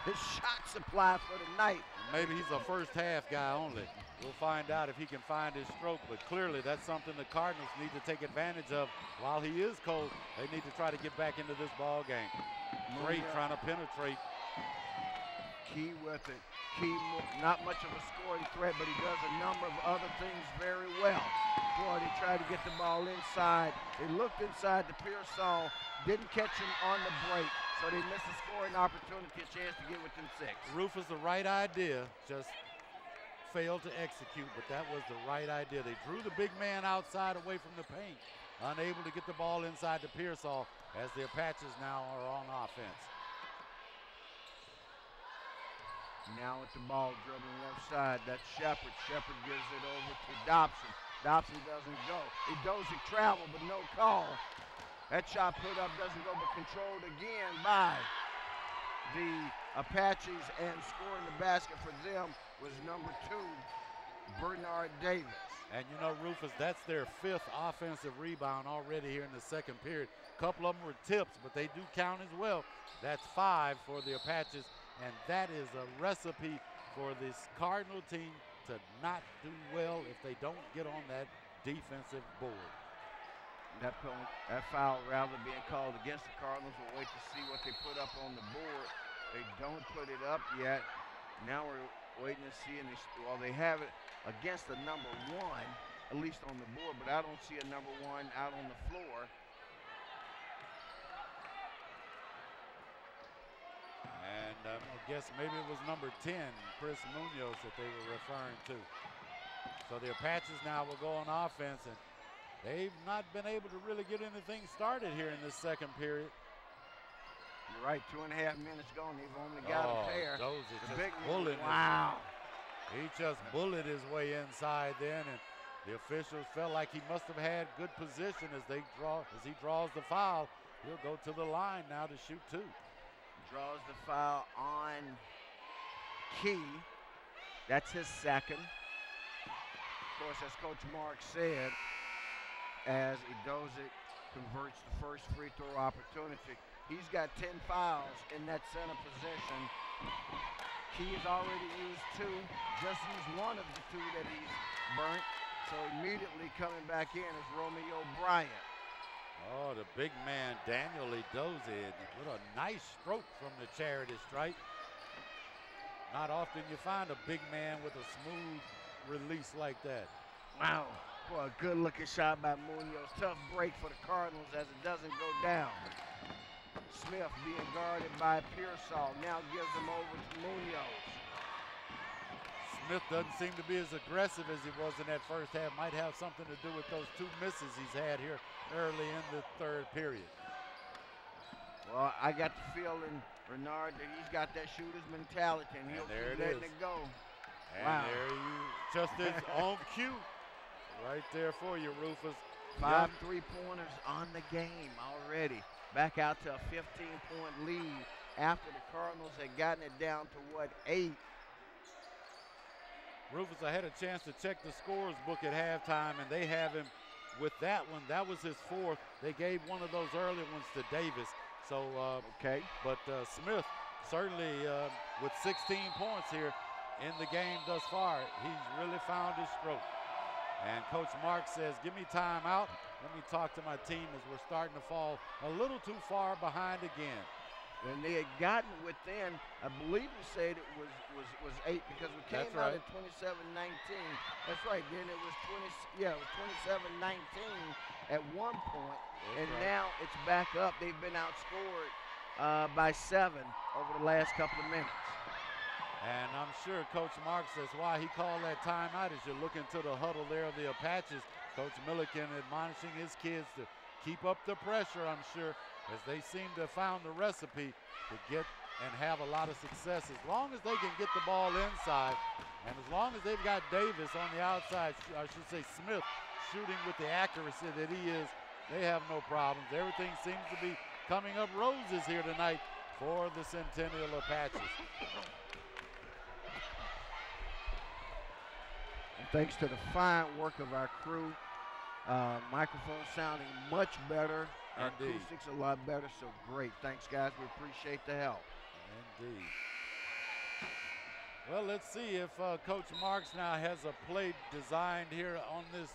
his *laughs* shot supply for the night. Maybe he's a first half guy only. We'll find out if he can find his stroke, but clearly that's something the Cardinals need to take advantage of. While he is cold, they need to try to get back into this ball game. Great trying to penetrate. Key with it. Key, not much of a scoring threat, but he does a number of other things very well. Boy, they tried to get the ball inside. They looked inside to Pearsall, didn't catch him on the break, so they missed a scoring opportunity, a chance to get within six. Rufus, the right idea, just failed to execute, but that was the right idea. They drew the big man outside away from the paint, unable to get the ball inside to Pearsall as the Apaches now are on offense. Now with the ball dribbling left side, that's Shepard. Shepard gives it over to Dobson. Dobson doesn't go. He does it travel, but no call. That shot put up doesn't go, but controlled again by the Apaches, and scoring the basket for them was number two, Bernard Davis. And you know, Rufus, that's their fifth offensive rebound already here in the second period. A couple of them were tips, but they do count as well. That's five for the Apaches, and that is a recipe for this Cardinal team to not do well if they don't get on that defensive board. That, that foul rather being called against the Cardinals. We'll wait to see what they put up on the board. They don't put it up yet. Now we're waiting to see, and they, they have it against the number one, at least on the board, but I don't see a number one out on the floor. And um, I guess maybe it was number 10, Chris Munoz, that they were referring to. So the Apaches now will go on offense, and they've not been able to really get anything started here in this second period. You're right, two and a half minutes gone. They've only got oh, a pair. Those are The just big bullet. Wow. He just bullet his way inside then, and the officials felt like he must have had good position as they draw as he draws the foul. He'll go to the line now to shoot two. Draws the foul on Key. That's his second. Of course, as Coach Mark said, as Edozie converts the first free throw opportunity, he's got 10 fouls in that center position. Key has already used two, just used one of the two that he's burnt. So immediately coming back in is Romeo Bryant. Oh, the big man, Daniel Edozie, with a nice stroke from the charity stripe. Not often you find a big man with a smooth release like that. Wow. Boy, a good looking shot by Munoz. Tough break for the Cardinals as it doesn't go down. Smith being guarded by Pearsall now gives him over to Munoz. Smith doesn't seem to be as aggressive as he was in that first half. Might have something to do with those two misses he's had here early in the third period. Well, I got the feeling, Renard, that he's got that shooter's mentality and he'll there keep it letting is. it go. And Wow. there you just is *laughs* on cue. Right there for you, Rufus. Five Young- three pointers on the game already. Back out to a 15 point lead after the Cardinals had gotten it down to what, eight? Rufus, I had a chance to check the scores book at halftime, and they have him with that one. That was his fourth. They gave one of those early ones to Davis. So, uh, Okay. but uh, Smith certainly uh, with 16 points here in the game thus far, he's really found his stroke. And Coach Mark says, "Give me time out. Let me talk to my team as we're starting to fall a little too far behind again." And they had gotten within, I believe you said it was was was eight because we came That's out right. at 27-19. That's right. Then it was 20. Yeah, it was 27-19 at one point, and right. now it's back up. They've been outscored uh, by seven over the last couple of minutes. And I'm sure Coach Mark says why he called that timeout as you look into the huddle there of the Apaches. Coach Milliken admonishing his kids to keep up the pressure, I'm sure, as they seem to have found the recipe to get and have a lot of success. As long as they can get the ball inside, and as long as they've got Davis on the outside, I should say Smith, shooting with the accuracy that he is, they have no problems. Everything seems to be coming up roses here tonight for the Centennial Apaches. And thanks to the fine work of our crew, uh, microphone sounding much better. Our Indeed. acoustics a lot better. So great. Thanks, guys. We appreciate the help. Indeed. Well, let's see if uh, Coach Marks now has a play designed here on this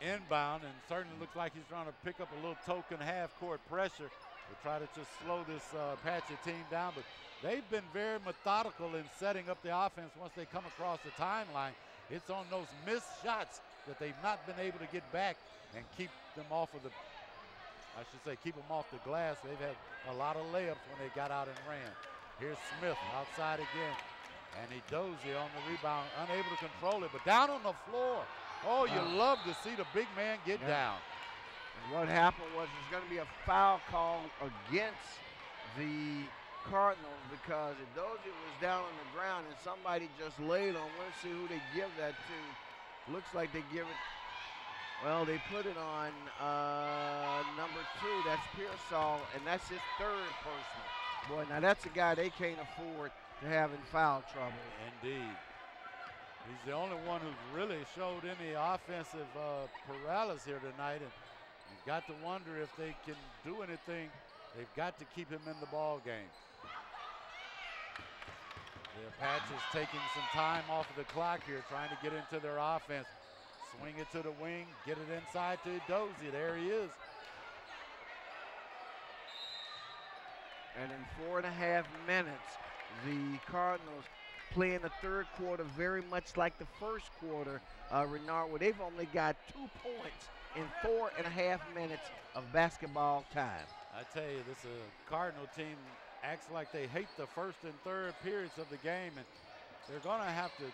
inbound, and certainly looks like he's trying to pick up a little token half-court pressure to try to just slow this uh, Apache team down. But they've been very methodical in setting up the offense once they come across the timeline. It's on those missed shots that they've not been able to get back and keep them off of the I should say keep them off the glass. They've had a lot of layups when they got out and ran. Here's Smith outside again. And he dozy on the rebound, unable to control it, but down on the floor. Oh, you Wow. love to see the big man get Yeah. down. And what happened was there's going to be a foul call against the Cardinals because Edozie was down on the ground and somebody just laid on. Let's see who they give that to. Looks like they give it. Well, they put it on uh, number two. That's Pearsall, and that's his third personal. Boy, now that's a guy they can't afford to have in foul trouble. Indeed. He's the only one who's really showed any offensive uh, paralysis here tonight, and you've got to wonder if they can do anything. They've got to keep him in the ball game. The Apaches taking some time off of the clock here, trying to get into their offense. Swing it to the wing, get it inside to Dozy. There he is. And in four and a half minutes, the Cardinals playing the third quarter very much like the first quarter, uh, Renard, where they've only got two points in four and a half minutes of basketball time. I tell you, this uh, Cardinal team acts like they hate the first and third periods of the game, and they're going to have to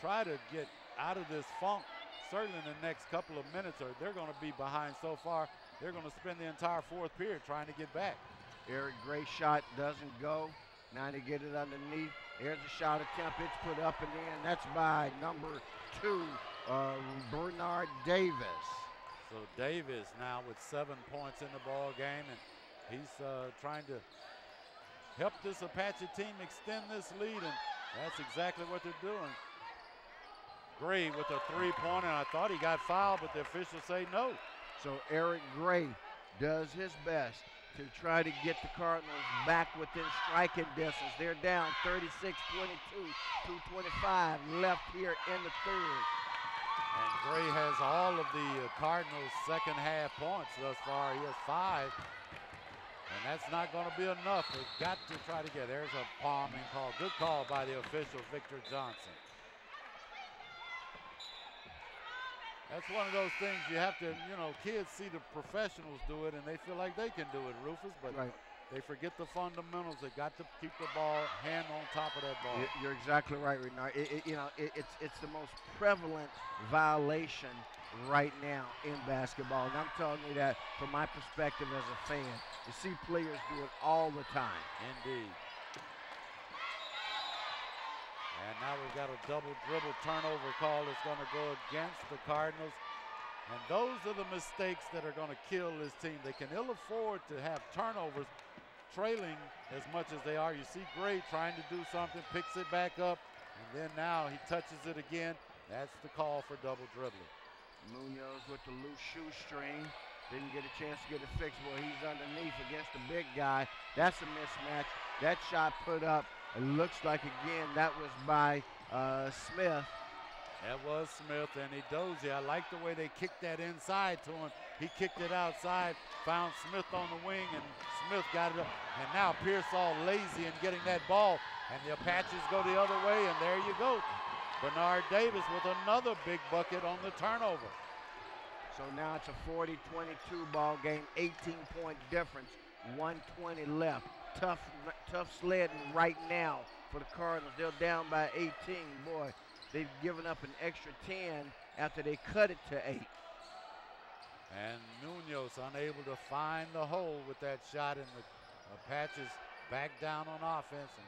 try to get out of this funk, certainly in the next couple of minutes, or they're going to be behind so far. They're going to spend the entire fourth period trying to get back. Eric Gray shot doesn't go. Now they get it underneath. There's a shot attempt. It's put up and in. That's by number two, uh, Bernard Davis. So Davis now with seven points in the ball game, and he's uh, trying to help this Apache team extend this lead, and that's exactly what they're doing. Gray with a three-pointer. I thought he got fouled, but the officials say no. So Eric Gray does his best to try to get the Cardinals back within striking distance. They're down 36-22, 225 left here in the third. And Gray has all of the uh, Cardinals' second half points thus far. He has five. And that's not going to be enough. They've got to try to get. There's a palming call. Good call by the official, Victor Johnson. That's one of those things you have to, you know, kids see the professionals do it and they feel like they can do it, Rufus, but Right. they forget the fundamentals. They got to keep the ball, hand on top of that ball. You're exactly right, Renard. It, it- you know, it, it's it's the most prevalent violation right now in basketball, and I'm telling you that from my perspective as a fan. You see players do it all the time. Indeed. And now we've got a double dribble turnover call that's going to go against the Cardinals. And those are the mistakes that are going to kill this team. They can ill afford to have turnovers trailing as much as they are. You see Gray trying to do something, picks it back up, and then now he touches it again. That's the call for double dribbling. Munoz with the loose shoestring. Didn't get a chance to get it fixed. Well, he's underneath against the big guy. That's a mismatch. That shot put up. It looks like again that was by uh, Smith. That was Smith and he dozy. I like the way they kicked that inside to him. He kicked it outside, found Smith on the wing, and Smith got it up. And now Pierce all lazy in getting that ball. And the Apaches go the other way, and there you go. Bernard Davis with another big bucket on the turnover. So now it's a 40-22 ball game, 18 point difference, 120 left. Tough, tough sledding right now for the Cardinals. They're down by 18. Boy, they've given up an extra 10 after they cut it to eight. And Munoz unable to find the hole with that shot, and the Apaches back down on offense. And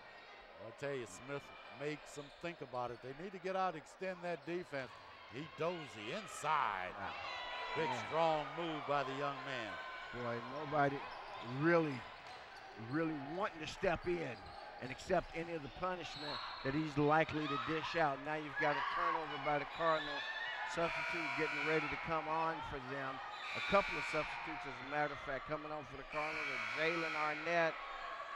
I'll tell you, Smith makes them think about it. They need to get out, extend that defense. He dozy inside. Big Man. strong move by the young man. Boy, nobody really, really wanting to step in and accept any of the punishment that he's likely to dish out. Now you've got a turnover by the Cardinals. Substitute getting ready to come on for them. A couple of substitutes, as a matter of fact, coming on for the Cardinals are Jalen Arnett,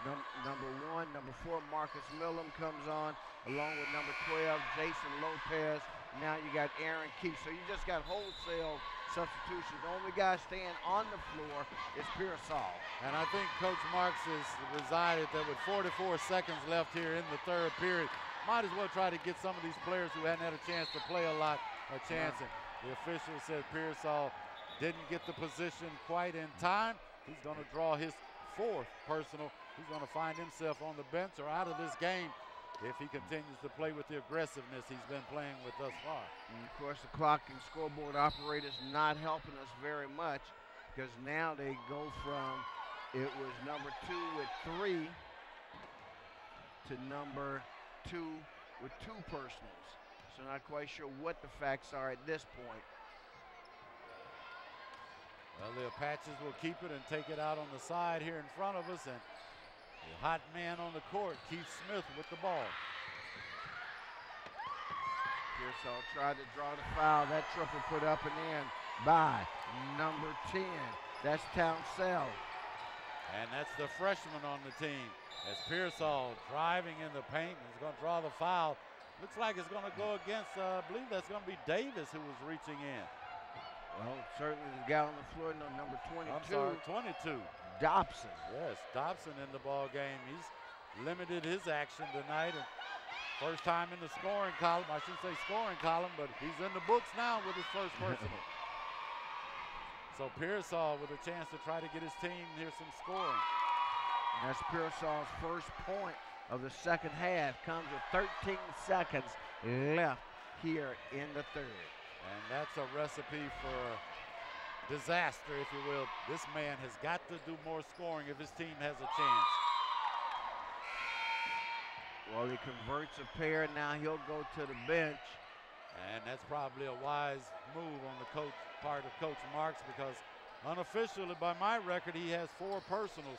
num- number one. Number four, Marcus Millam comes on, along with number 12, Jason Lopez. Now you got Aaron Keefe. So you just got wholesale substitutions. The only guy staying on the floor is Pearsall. And I think Coach Marks has resided that with 44 seconds left here in the third period, might as well try to get some of these players who hadn't had a chance to play a lot a chance. And the official said Pearsall didn't get the position quite in time. He's going to draw his fourth personal. He's going to find himself on the bench or out of this game if he continues to play with the aggressiveness he's been playing with thus far. And of course, the clock and scoreboard operators not helping us very much because now they go from it was number two with three to number two with two personals. So not quite sure what the facts are at this point. Well, the Apaches will keep it and take it out on the side here in front of us. And the hot man on the court, Keith Smith, with the ball. Pearsall tried to draw the foul. That triple put up and in by number 10. That's Townsell. And that's the freshman on the team. As Pearsall driving in the paint and is going to draw the foul. Looks like it's going to go against, uh, I believe that's going to be Davis who was reaching in. Well, certainly the guy on the floor, number 22. I'm sorry, 22. Dobson. Yes, Dobson in the ball game. He's limited his action tonight. And first time in the scoring column. I shouldn't say scoring column, but he's in the books now with his first *laughs* personal. so Pearsall with a chance to try to get his team here some scoring. And that's Pearsall's first point of the second half. Comes with 13 seconds left here in the third. And that's a recipe for disaster, if you will. This man has got to do more scoring if his team has a chance. Well, he converts a pair. Now he'll go to the bench. And that's probably a wise move on the coach part of Coach Marks because unofficially by my record he has four personals.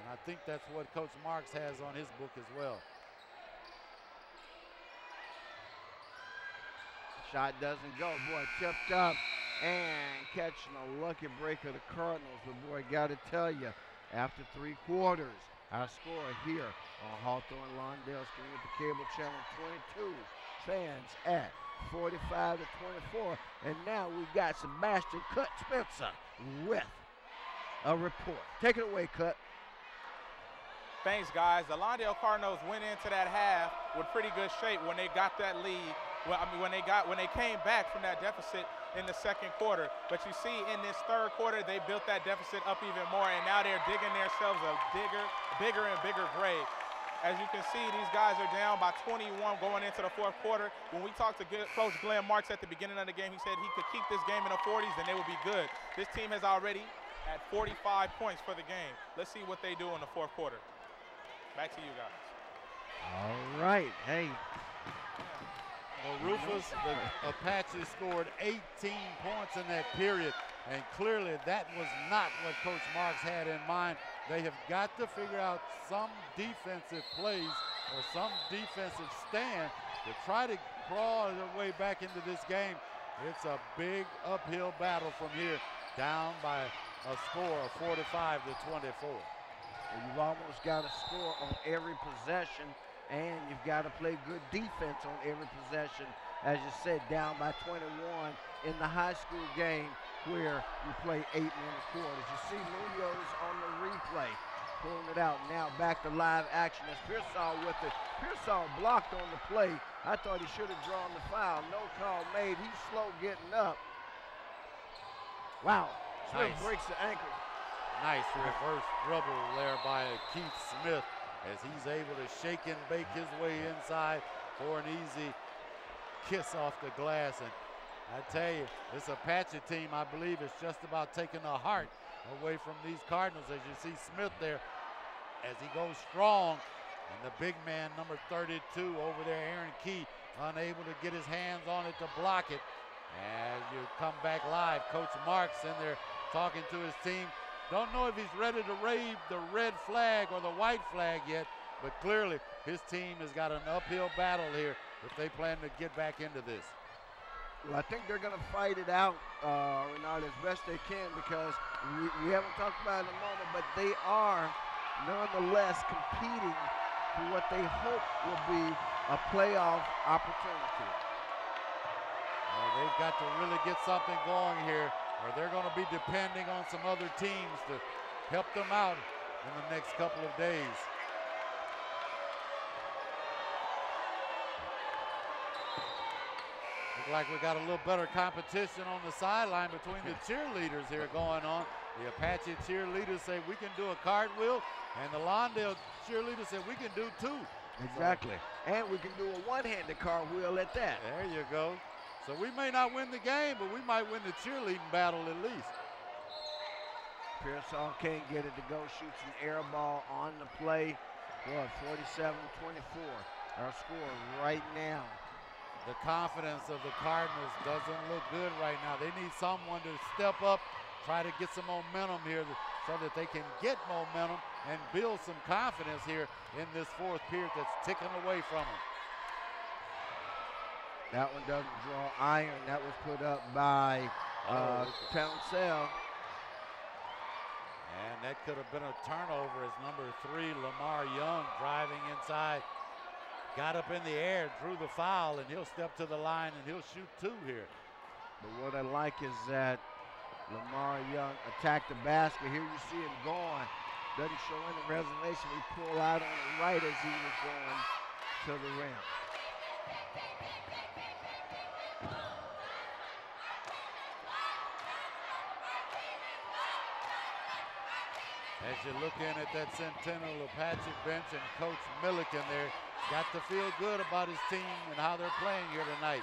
And I think that's what Coach Marks has on his book as well. Shot doesn't go. Boy, tipped up and catching a lucky break of the Cardinals. But boy, got to tell you, after three quarters, our score here on Hawthorne with the cable channel 22 stands at 45 to 24. And now we've got Sebastian Cut Spencer with a report. Take it away, Cut. Thanks, guys. The Lawndale Cardinals went into that half with pretty good shape when they got that lead. Well, I mean, when they got when they came back from that deficit in the second quarter. But you see, in this third quarter, they built that deficit up even more, and now they're digging themselves a bigger, bigger and bigger grave. As you can see, these guys are down by 21 going into the fourth quarter. When we talked to Coach Glenn Marks at the beginning of the game, he said he could keep this game in the 40s and they would be good. This team has already at 45 points for the game. Let's see what they do in the fourth quarter. Back to you guys. All right. Hey. Well, Rufus, the Apaches scored 18 points in that period, and clearly that was not what Coach Marks had in mind. They have got to figure out some defensive plays or some defensive stand to try to crawl their way back into this game. It's a big uphill battle from here, down by a score of 45 to 24. Well, you've almost got to score on every possession, and you've got to play good defense on every possession. As you said, down by 21 in the high school game where you play eight-minute quarters. You see Munoz on the replay pulling it out. Now back to live action as Pearsall with it. Pearsall blocked on the play. I thought he should have drawn the foul. No call made. He's slow getting up. Wow. Smith Nice. breaks the ankle. Nice reverse dribble there by Keith Smith as he's able to shake and bake his way inside for an easy kiss off the glass. And I tell you, this Apache team, I believe, is just about taking the heart away from these Cardinals as you see Smith there as he goes strong. And the big man, number 32 over there, Aaron Key, unable to get his hands on it to block it. As you come back live, Coach Marks in there talking to his team. Don't know if he's ready to wave the red flag or the white flag yet, but clearly his team has got an uphill battle here if they plan to get back into this. Well, I think they're going to fight it out, uh, Renard, as best they can because we, we haven't talked about it in a moment, but they are nonetheless competing for what they hope will be a playoff opportunity. Well, they've got to really get something going here, or they're going to be depending on some other teams to help them out in the next couple of days. Look like we got a little better competition on the sideline between the cheerleaders here going on. The Apache cheerleaders say we can do a cartwheel, and the Lawndale cheerleaders say we can do two. Exactly. And we can do a one-handed cartwheel at that. There you go. So we may not win the game, but we might win the cheerleading battle at least. Pearsall can't get it to go, shoots an air ball on the play. What, 47-24, our score right now. The confidence of the Cardinals doesn't look good right now. They need someone to step up, try to get some momentum here so that they can get momentum and build some confidence here in this fourth period that's ticking away from them. That one doesn't draw iron. That was put up by uh, Oh, Townsell. And that could have been a turnover as number three, Lamar Young, driving inside, got up in the air, drew the foul, and he'll step to the line and he'll shoot two here. But what I like is that Lamar Young attacked the basket. Here you see him going. Doesn't show any reservation. He pulled out on the right as he was going to the rim. As you're looking at that Centennial Apache bench and Coach Milliken there, got to feel good about his team and how they're playing here tonight.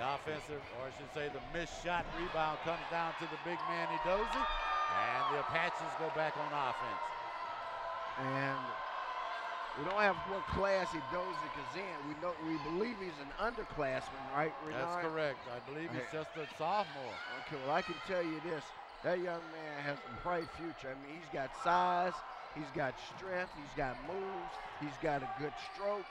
The offensive, or I should say the missed shot rebound comes down to the big man Edozie, and the Apaches go back on offense. And we don't have what class Edozie is in. We know we believe he's an underclassman, right? Renard? That's correct. I believe he's just a sophomore. Okay, well I can tell you this. That young man has a bright future. I mean, he's got size, he's got strength, he's got moves, he's got a good stroke.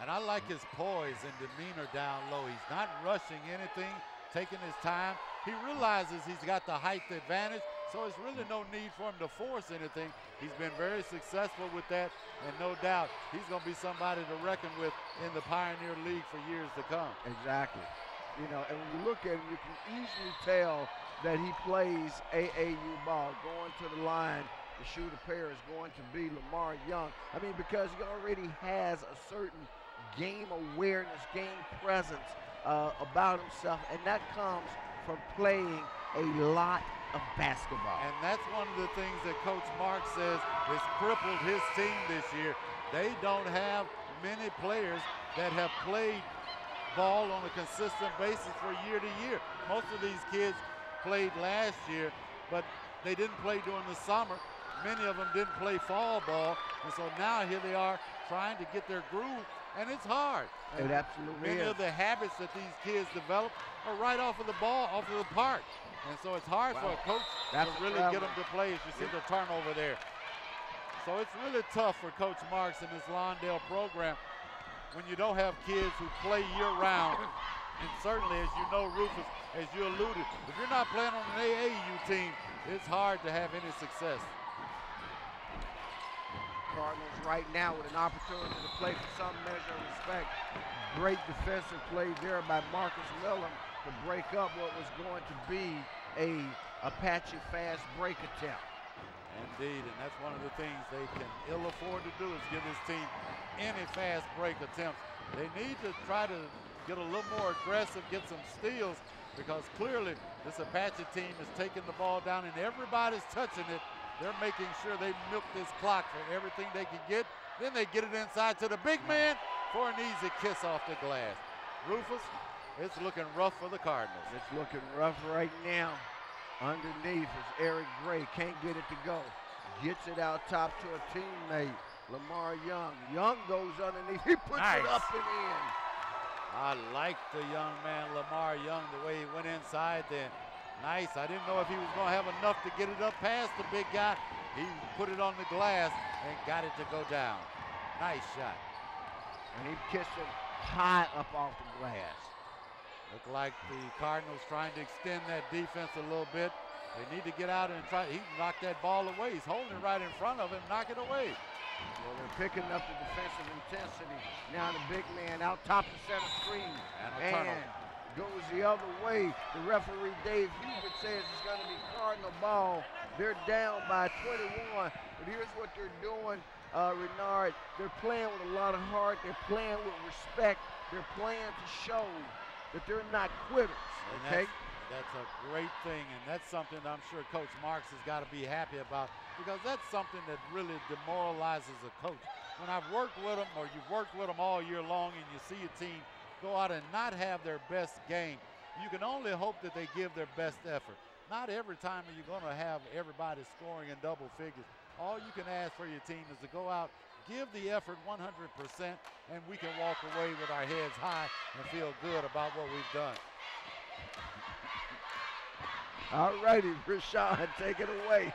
And I like his poise and demeanor down low. He's not rushing anything, taking his time. He realizes he's got the height advantage, so it's really no need for him to force anything. He's been very successful with that, and no doubt he's going to be somebody to reckon with in the Pioneer League for years to come. Exactly. You know, and when you look at him, you can easily tell that he plays AAU ball, going to the line the shooter pair is going to be Lamar Young. I mean, because he already has a certain game awareness, game presence uh, about himself, and that comes from playing a lot of basketball. And that's one of the things that Coach Mark says has crippled his team this year. They don't have many players that have played ball on a consistent basis for year to year. Most of these kids played last year, but they didn't play during the summer. Many of them didn't play fall ball, and so now here they are trying to get their groove and it's hard. It absolutely Many is. of the habits that these kids develop are right off of the ball, off of the park. And so it's hard Wow. for a coach That's to really get them to play as you see the turnover there. So it's really tough for Coach Marks and his Lawndale program when you don't have kids who play year round. And certainly, as you know, Rufus, as you alluded, if you're not playing on an AAU team, it's hard to have any success. Cardinals right now with an opportunity to play for some measure of respect. Great defensive play there by Marcus Millam to break up what was going to be a Apache fast break attempt. Indeed, and that's one of the things they can ill afford to do is give this team any fast break attempts. They need to try to get a little more aggressive, get some steals, because clearly this Apache team is taking the ball down and everybody's touching it. They're making sure they milk this clock for everything they can get. Then they get it inside to the big man for an easy kiss off the glass. Rufus, it's looking rough for the Cardinals. It's looking rough right now. Underneath is Eric Gray. Can't get it to go. Gets it out top to a teammate, Lamar Young. Young goes underneath. He puts Nice. it up and in. I like the young man, Lamar Young, the way he went inside then. Nice. I didn't know if he was going to have enough to get it up past the big guy. He put it on the glass and got it to go down. Nice shot. And he kissed it high up off the glass. Look like the Cardinals trying to extend that defense a little bit. They need to get out and try. He knocked that ball away. He's holding it right in front of him. Knock it away. Well, they're picking up the defensive intensity. Now the big man out top the center screen. And a And goes the other way. The referee, Dave Hubert, says it's going to be Cardinal ball. They're down by 21. But here's what they're doing, uh, Renard. They're playing with a lot of heart. They're playing with respect. They're playing to show that they're not quitters. And Okay? that's, that's a great thing, and that's something that I'm sure Coach Marks has got to be happy about because that's something that really demoralizes a coach. When I've worked with them, or you've worked with them all year long, and you see a team go out and not have their best game, you can only hope that they give their best effort. Not every time are you going to have everybody scoring in double figures. All you can ask for your team is to go out, give the effort 100%, and we can walk away with our heads high and feel good about what we've done. All righty, Rahshaun, take it away.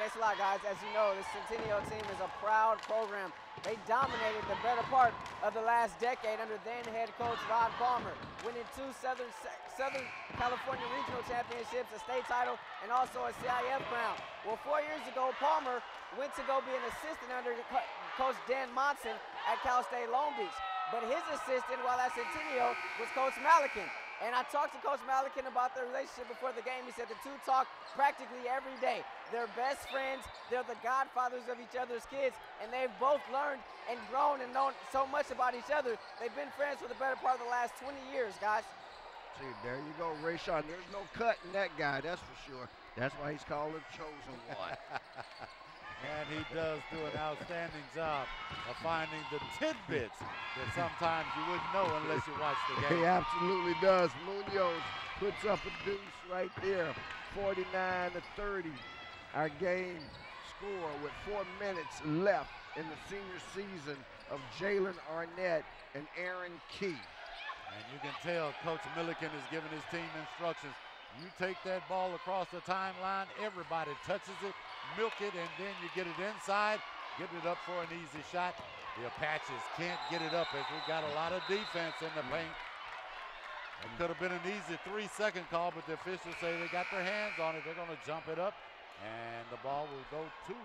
Thanks a lot, guys. As you know, the Centennial team is a proud program. They dominated the better part of the last decade under then head coach Rod Palmer, winning two Southern Southern California regional championships, a state title, and also a CIF crown. Well, four years ago, Palmer went to go be an assistant under Coach Dan Monson at Cal State Long Beach. But his assistant while at Centennial was Coach Milliken. And I talked to Coach Milliken about their relationship before the game. He said the two talk practically every day. They're best friends. They're the godfathers of each other's kids. And they've both learned and grown and known so much about each other. They've been friends for the better part of the last 20 years, guys. See, there you go, Rahshaun. There's no cut in that guy, that's for sure. That's why he's called the chosen one. *laughs* And he does do an outstanding job of finding the tidbits that sometimes you wouldn't know unless you watch the game. He absolutely does. Munoz puts up a deuce right there, 49 to 30. Our game score with four minutes left in the senior season of Jalen Arnett and Aaron Key. And you can tell Coach Milliken is giving his team instructions. You take that ball across the timeline, everybody touches it, milk it, and then you get it inside, get it up for an easy shot. The Apaches can't get it up as we've got a lot of defense in the paint. It could have been an easy three-second call, but the officials say they got their hands on it. They're going to jump it up, and the ball will go to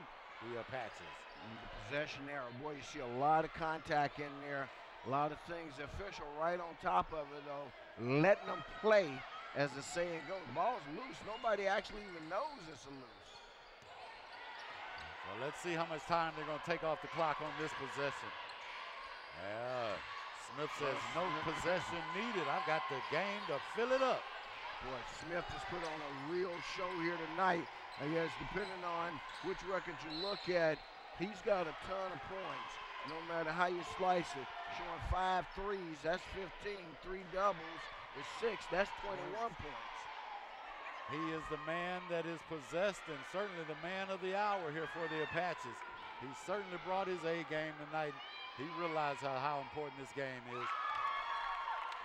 the Apaches. The possession error. Boy, you see a lot of contact in there. A lot of things. The official right on top of it, though, letting them play, as the saying goes. Ball's loose. Nobody actually even knows it's a loose. So let's see how much time they're going to take off the clock on this possession. Yeah, Smith says no possession needed. I've got the game to fill it up. Boy, Smith has put on a real show here tonight. I guess depending on which record you look at, he's got a ton of points. No matter how you slice it, showing five threes, that's 15. Three doubles is six, that's 21 points. He is the man that is possessed and certainly the man of the hour here for the Apaches. He certainly brought his A game tonight. He realized how, how important this game is.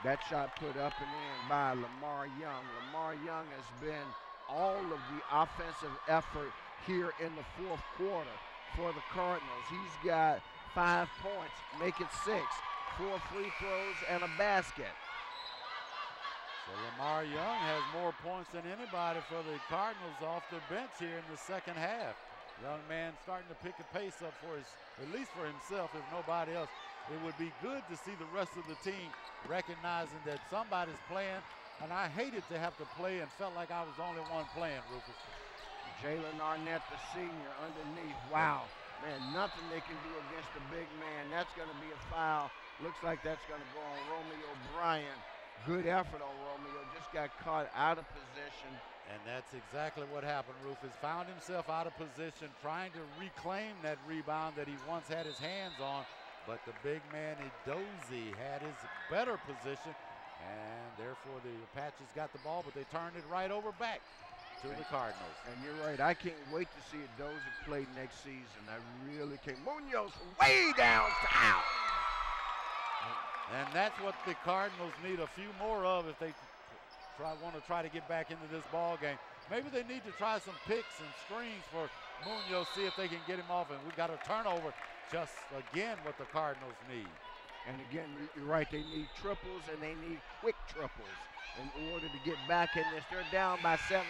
That shot put up and in by Lamar Young. Lamar Young has been all of the offensive effort here in the fourth quarter for the Cardinals. He's got five points, make it six, four free throws, and a basket. So Lamar Young has more points than anybody for the Cardinals off the bench here in the second half. Young man starting to pick a pace up for his, at least for himself, if nobody else. It would be good to see the rest of the team recognizing that somebody's playing, and I hated to have to play and felt like I was the only one playing, Rufus. Jalen Arnett, the senior, underneath. Wow. Man, nothing they can do against the big man. That's going to be a foul. Looks like that's going to go on Romeo Bryan. Good effort on Romeo. Just got caught out of position. And that's exactly what happened. Rufus found himself out of position, trying to reclaim that rebound that he once had his hands on. But the big man, Edozie, had his better position. And therefore, the Apaches got the ball, but they turned it right over back to the Cardinals. And you're right. I can't wait to see Edozie play next season. I really can't. Munoz way down south. And that's what the Cardinals need a few more of if they try, want to try to get back into this ball game. Maybe they need to try some picks and screens for Munoz, see if they can get him off. And we've got a turnover, just again what the Cardinals need. And again, you're right. They need triples and they need quick triples in order to get back in this. They're down by 17.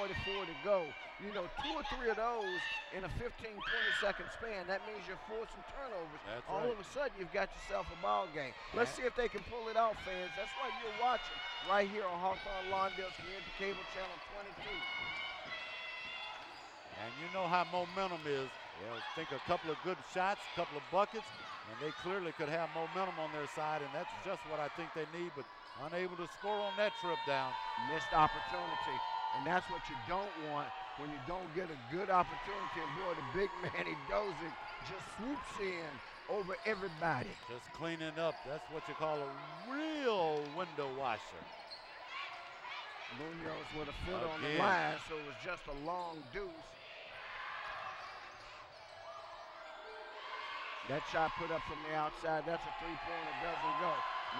244 to go. You know, two or three of those in a 15, 20 second span, that means you're forcing turnovers. That's All right. of a sudden, you've got yourself a ball game. Let's see if they can pull it off, fans. That's why you're watching right here on Hawthorne Lawndale's Community Cable Channel 22. And you know how momentum is. They'll think a couple of good shots, a couple of buckets, and they clearly could have momentum on their side, and that's just what I think they need, but unable to score on that trip down. Missed opportunity. And that's what you don't want when you don't get a good opportunity. And boy, the big man, Edozie, just swoops in over everybody. Just cleaning up. That's what you call a real window washer. Munoz with a foot on the Again. line, so it was just a long deuce. That shot put up from the outside, that's a three-pointer, doesn't go.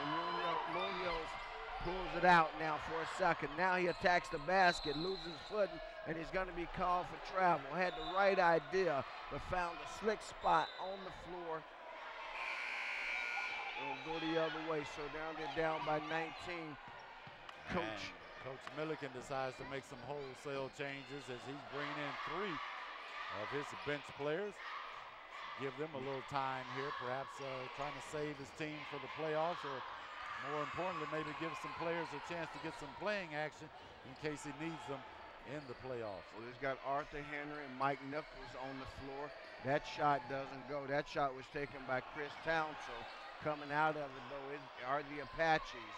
Munoz, Munoz pulls it out now for a second. Now he attacks the basket, loses footing, and he's going to be called for travel. Had the right idea, but found a slick spot on the floor. It'll go the other way, so now they're down by 19. Coach Coach Milliken decides to make some wholesale changes as he's bringing in three of his bench players. Give them a little time here, perhaps uh, trying to save his team for the playoffs, or more importantly, maybe give some players a chance to get some playing action in case he needs them in the playoffs. Well, he's got Arthur Henry and Mike Nichols on the floor. That shot doesn't go. That shot was taken by Chris Townsend. Coming out of it, though, it are the Apaches.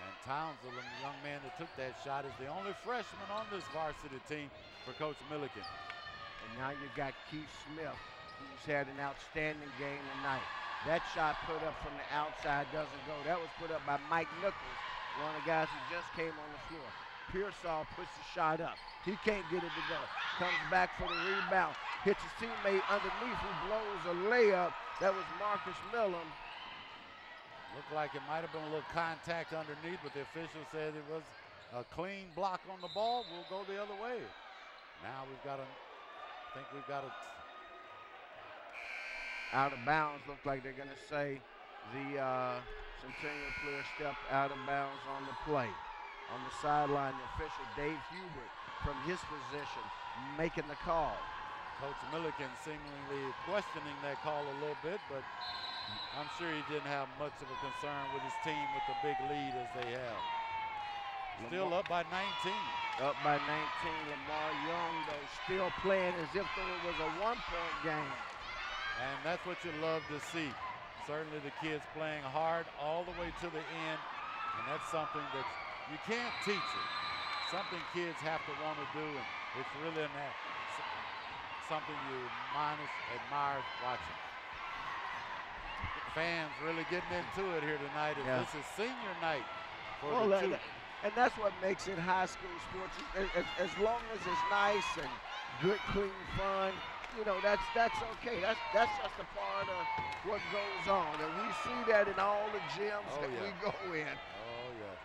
And Townsend, the young man that took that shot, is the only freshman on this varsity team for Coach Milliken. And now you've got Keith Smith, who's had an outstanding game tonight. That shot put up from the outside doesn't go. That was put up by Mike Nichols, one of the guys who just came on the floor. Pearsall puts the shot up. He can't get it to go. Comes back for the rebound. Hits his teammate underneath who blows a layup. That was Marcus Millam. Looked like it might have been a little contact underneath, but the official said it was a clean block on the ball. We'll go the other way. Now we've got a, I think we've got a. Out of bounds. Looked like they're going to say the uh, Centennial player stepped out of bounds on the play. On the sideline, the official Dave Hubert from his position making the call. Coach Milliken seemingly questioning that call a little bit, but I'm sure he didn't have much of a concern with his team with the big lead as they have. Still up by 19. Up by 19. Lamar Young, though, still playing as if it was a one-point game. And that's what you love to see. Certainly the kids playing hard all the way to the end, and that's something that you can't teach it. Something kids have to want to do, and it's really an, something you admonish, admire watching. Fans really getting into it here tonight. And Yeah. This is senior night for Well, the two. that- and that's what makes it high school sports. As, as long as it's nice and good, clean fun, you know, that's that's okay. That's that's just a part of what goes on, and we see that in all the gyms Oh, that yeah. we go in. Oh, yeah.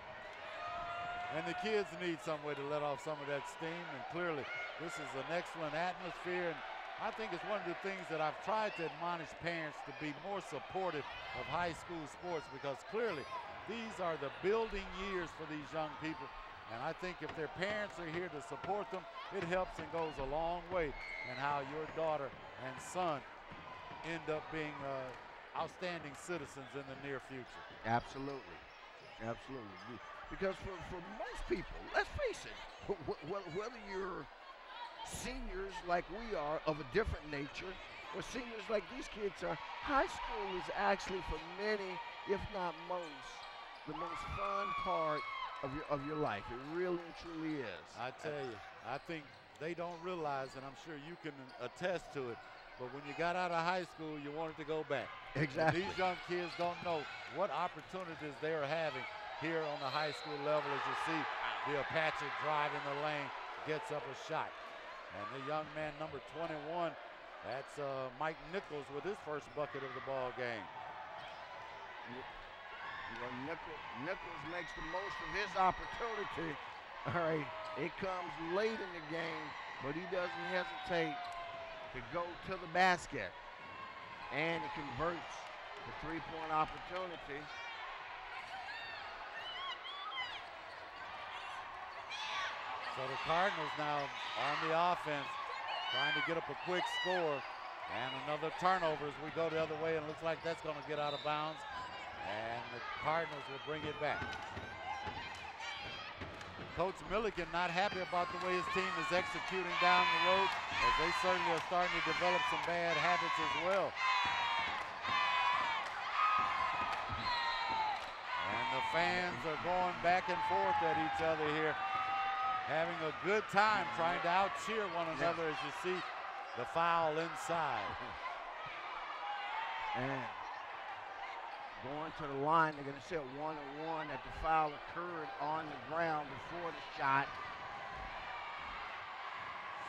And the kids need some way to let off some of that steam, and clearly this is an excellent atmosphere. And I think it's one of the things that I've tried to admonish parents to be more supportive of high school sports because clearly these are the building years for these young people. And I think if their parents are here to support them, it helps and goes a long way in how your daughter and son end up being uh, outstanding citizens in the near future. Absolutely, absolutely. Because for, for most people, let's face it, *laughs* wh- wh- wh- whether you're seniors like we are of a different nature, or seniors like these kids are, high school is actually for many, if not most, the most fun part of your of your life. It really and truly is. I tell you, I think they don't realize, and I'm sure you can attest to it, but when you got out of high school, you wanted to go back. And Exactly. these young kids don't know what opportunities they are having here on the high school level as you see the Apache driving the lane, gets up a shot. And the young man, number 21, that's uh, Mike Nichols with his first bucket of the ball game. Know, Nichols, Nichols makes the most of his opportunity. *laughs* All right, it comes late in the game, but he doesn't hesitate to go to the basket. And he converts the three-point opportunity. So the Cardinals now on the offense, trying to get up a quick score. And another turnover as we go the other way, and it looks like that's going to get out of bounds. And the Cardinals will bring it back. Coach Milliken not happy about the way his team is executing down the road, as they certainly are starting to develop some bad habits as well. And the fans are going back and forth at each other here having a good time trying to out cheer one another as you see the foul inside. And going to the line, they're going to say one and one that the foul occurred on the ground before the shot.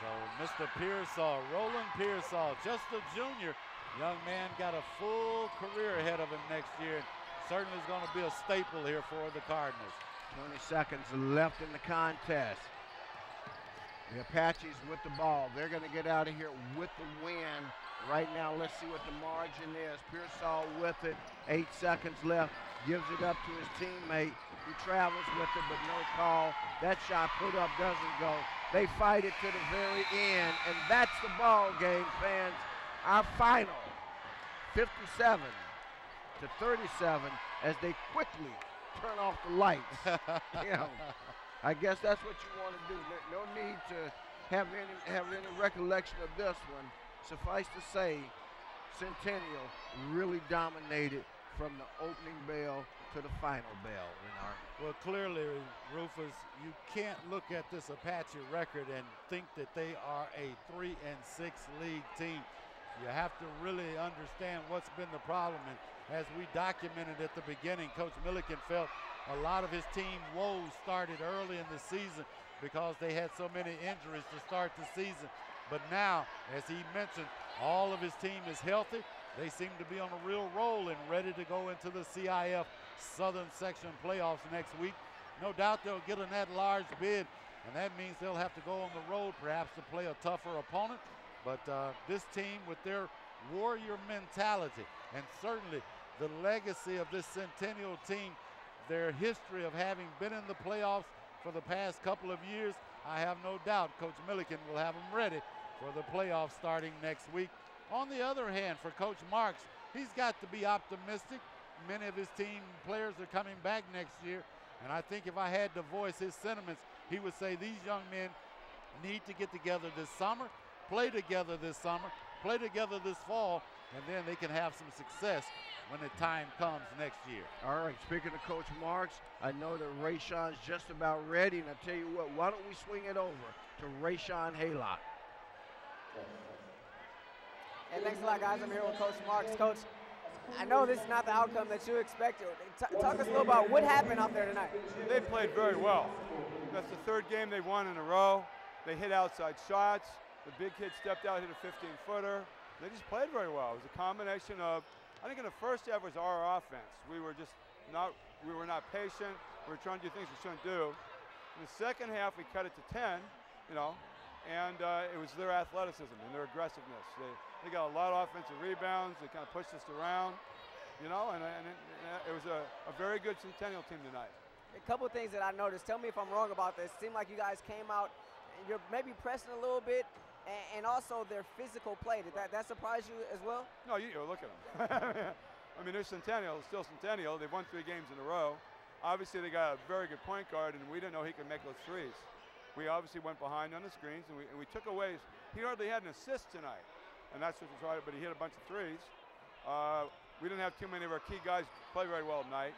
So Mr. Pearsall, Roland Pearsall, just a junior, young man got a full career ahead of him next year. Certainly is going to be a staple here for the Cardinals. 20 seconds left in the contest. The Apaches with the ball. They're going to get out of here with the win. Right now, let's see what the margin is. Pearsall with it. Eight seconds left. Gives it up to his teammate who travels with it, but no call. That shot put up doesn't go. They fight it to the very end, and that's the ball game, fans. Our final, 57 to 37, as they quickly turn off the lights. *laughs* you know, I guess that's what you want to do. No- No need to have any have any recollection of this one. Suffice to say, Centennial really dominated from the opening bell to the final bell? Well, clearly, Rufus, you can't look at this Apache record and think that they are a three and six league team. You have to really understand what's been the problem. And as we documented at the beginning, Coach Milliken felt a lot of his team woes started early in the season because they had so many injuries to start the season. But now, as he mentioned, all of his team is healthy. They seem to be on a real roll and ready to go into the CIF Southern Section playoffs next week. No doubt they'll get an at-large bid, and that means they'll have to go on the road perhaps to play a tougher opponent. But uh, this team with their warrior mentality and certainly the legacy of this Centennial team, their history of having been in the playoffs for the past couple of years, I have no doubt Coach Milliken will have them ready for the playoffs starting next week. On the other hand, for Coach Marks, he's got to be optimistic. Many of his team players are coming back next year. And I think if I had to voice his sentiments, he would say these young men need to get together this summer, play together this summer, play together this fall, and then they can have some success when the time comes next year. All right, speaking of Coach Marks, I know that Rahshaun's just about ready, and I tell you what, why don't we swing it over to Rahshaun Haylock. Hey, thanks a lot, guys. I'm here with Coach Marks. Coach, I know this is not the outcome that you expected. T- talk us a little about what happened out there tonight. They played very well. That's the third game they won in a row. They hit outside shots. The big kid stepped out, hit a 15-footer. They just played very well. It was a combination of, I think in the first half was our offense. We were just not, we were not patient. We were trying to do things we shouldn't do. In the second half, we cut it to 10, you know, and uh, it was their athleticism and their aggressiveness. They, they got a lot of offensive rebounds. They kind of pushed us around, you know, and, and it, it, was a, a, very good Centennial team tonight. A couple of things that I noticed. Tell me if I'm wrong about this. It seemed like you guys came out, you're maybe pressing a little bit, and, and also their physical play. Did that, that surprise you as well? No, you, look at them. *laughs* I mean, they're Centennial, still Centennial. They've won three games in a row. Obviously, they got a very good point guard, and we didn't know he could make those threes. We obviously went behind on the screens, and we, and we took away. He hardly had an assist tonight and that's what we tried, but he hit a bunch of threes. Uh, we didn't have too many of our key guys play very well tonight.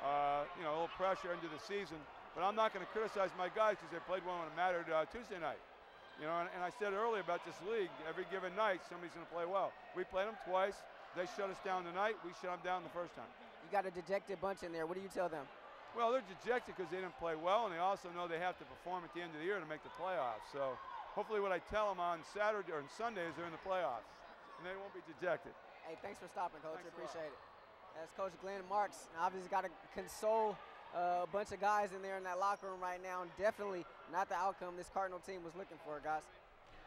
Uh, you know, a little pressure into the season, but I'm not going to criticize my guys because they played well when it mattered uh, Tuesday night. You know, and, and, I said earlier about this league, every given night somebody's going to play well. We played them twice. They shut us down tonight. We shut them down the first time. You got a dejected bunch in there. What do you tell them? Well, they're dejected because they didn't play well, and they also know they have to perform at the end of the year to make the playoffs. So hopefully what I tell them on Saturday or on Sunday is they're in the playoffs, and they won't be dejected. Hey, thanks for stopping, Coach. Thanks appreciate it. That's Coach Glenn Marks. Obviously got to console uh, a bunch of guys in there in that locker room right now, and definitely not the outcome this Cardinal team was looking for, guys.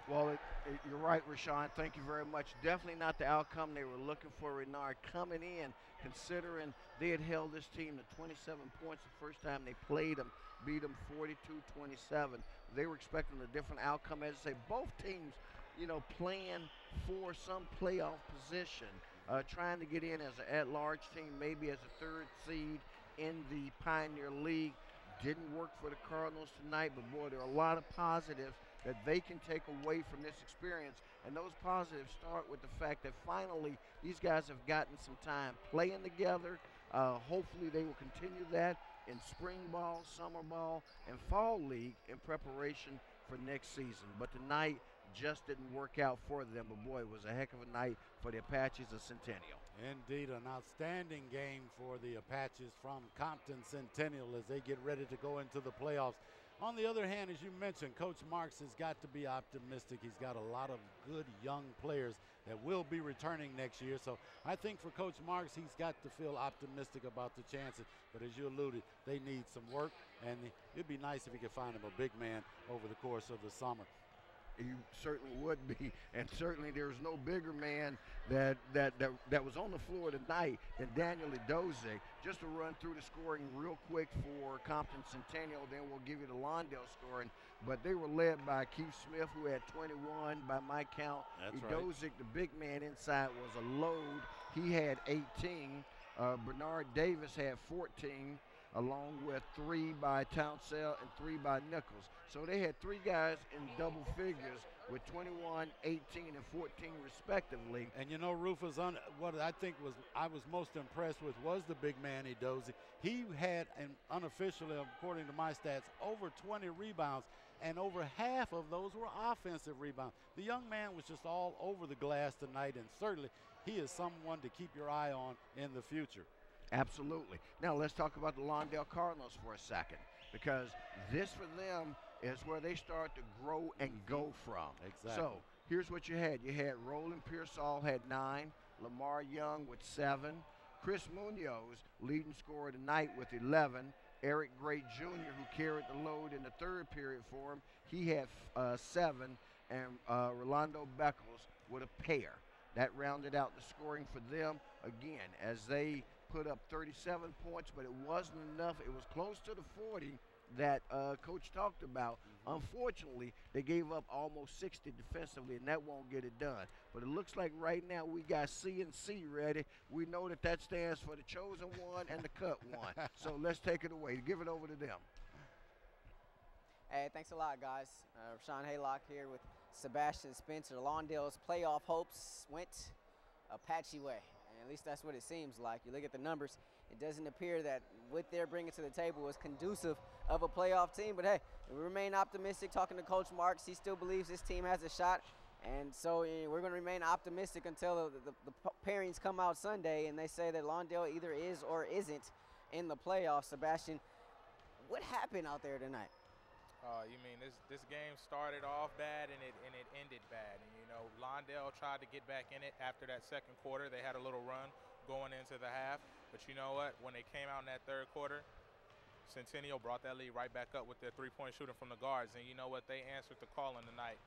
Well, it, it, you're right, Rahshaun. Thank you very much. Definitely not the outcome they were looking for. Renard coming in, considering they had held this team to 27 points the first time they played them, beat them 42-27. They were expecting a different outcome. As I say, both teams, you know, playing for some playoff position, uh, trying to get in as an at-large team, maybe as a third seed in the Pioneer League. Didn't work for the Cardinals tonight, but boy, there are a lot of positives that they can take away from this experience. And those positives start with the fact that finally these guys have gotten some time playing together. Uh, hopefully, they will continue that in spring ball, summer ball, and fall league in preparation for next season. But tonight just didn't work out for them. But boy, it was a heck of a night for the Apaches of Centennial. Indeed, an outstanding game for the Apaches from Compton Centennial as they get ready to go into the playoffs. On the other hand, as you mentioned, Coach Marks has got to be optimistic. He's got a lot of good young players that will be returning next year. So I think for Coach Marks, he's got to feel optimistic about the chances. But as you alluded, they need some work, and it'd be nice if he could find him a big man over the course of the summer. You certainly would be, *laughs* and certainly there's no bigger man that that that, that was on the floor tonight than Daniel Edozie. Just to run through the scoring real quick for Compton Centennial, then we'll give you the Lawndale scoring. But they were led by Keith Smith, who had 21 by my count. That's Edozie, right. the big man inside, was a load. He had 18. Uh, Bernard Davis had 14 along with three by Townsell and three by Nichols. So they had three guys in double figures with 21, 18, and 14 respectively. And you know, Rufus, un, what I think was I was most impressed with was the big man Edozie. He had, and unofficially, according to my stats, over 20 rebounds, and over half of those were offensive rebounds. The young man was just all over the glass tonight, and certainly he is someone to keep your eye on in the future. Absolutely. Now let's talk about the Lawndale Cardinals for a second, because this for them is where they start to grow and go from. Exactly. So here's what you had. You had Roland Pearsall had nine, Lamar Young with seven, Chris Munoz leading scorer tonight with 11, Eric Gray Jr., who carried the load in the third period for him, he had uh, seven, and uh, Rolando Beckles with a pair. That rounded out the scoring for them again as they put up 37 points, but it wasn't enough. It was close to the 40 that uh, coach talked about. Mm-hmm. Unfortunately, they gave up almost 60 defensively, and that won't get it done. But it looks like right now we got C and C ready. We know that that stands for the chosen one and the cut one. *laughs* so let's take it away. Give it over to them. Hey, thanks a lot, guys. Uh, Rahshaun Haylock here with Sebastian Spencer. Lawndale's playoff hopes went Apache way. And at least that's what it seems like. You look at the numbers, it doesn't appear that what they're bringing to the table is conducive of a playoff team. But hey, we remain optimistic. Talking to Coach Marks, he still believes this team has a shot. And so eh, we're going to remain optimistic until the, the, the, pairings come out Sunday and they say that Lawndale either is or isn't in the playoffs. Sebastian, what happened out there tonight? Uh, you mean this this game started off bad and it and it ended bad. And you know, Lawndale tried to get back in it after that second quarter. They had a little run going into the half, but you know what? When they came out in that third quarter, Centennial brought that lead right back up with their three-point shooting from the guards. And you know what? They answered the call in the night,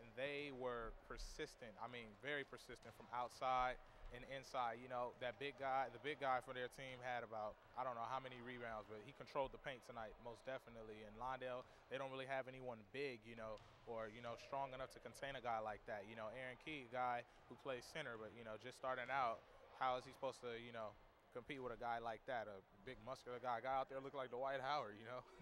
and they were persistent. I mean, very persistent from outside and inside. You know, that big guy, the big guy for their team had about, I don't know how many rebounds, but he controlled the paint tonight, most definitely. And Lawndale, they don't really have anyone big, you know, or, you know, strong enough to contain a guy like that. You know, Aaron Key, guy who plays center, but, you know, just starting out, how is he supposed to, you know, compete with a guy like that, a big muscular guy, guy out there looking like Dwight Howard, you know? *laughs*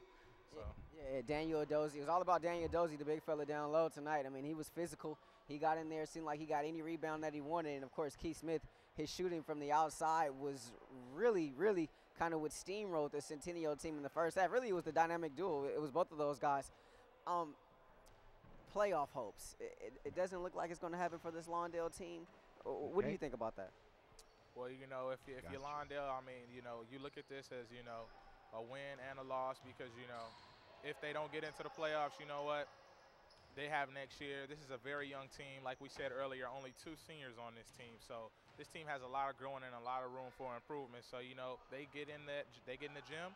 So. Yeah, Daniel Edozie. It was all about Daniel Edozie, the big fella down low tonight. I mean, he was physical. He got in there, seemed like he got any rebound that he wanted. And of course, Keith Smith, his shooting from the outside was really, really kind of what steamrolled the Centennial team in the first half. Really, it was the dynamic duel. It was both of those guys. Um, playoff hopes. It, it, it doesn't look like it's going to happen for this Lawndale team. What okay. do you think about that? Well, you know, if, if gotcha. you're Lawndale, I mean, you know, you look at this as, you know, a win and a loss because, you know, if they don't get into the playoffs, you know what? They have next year. This is a very young team. Like we said earlier, only two seniors on this team. So this team has a lot of growing and a lot of room for improvement. So, you know, they get in that they get in the gym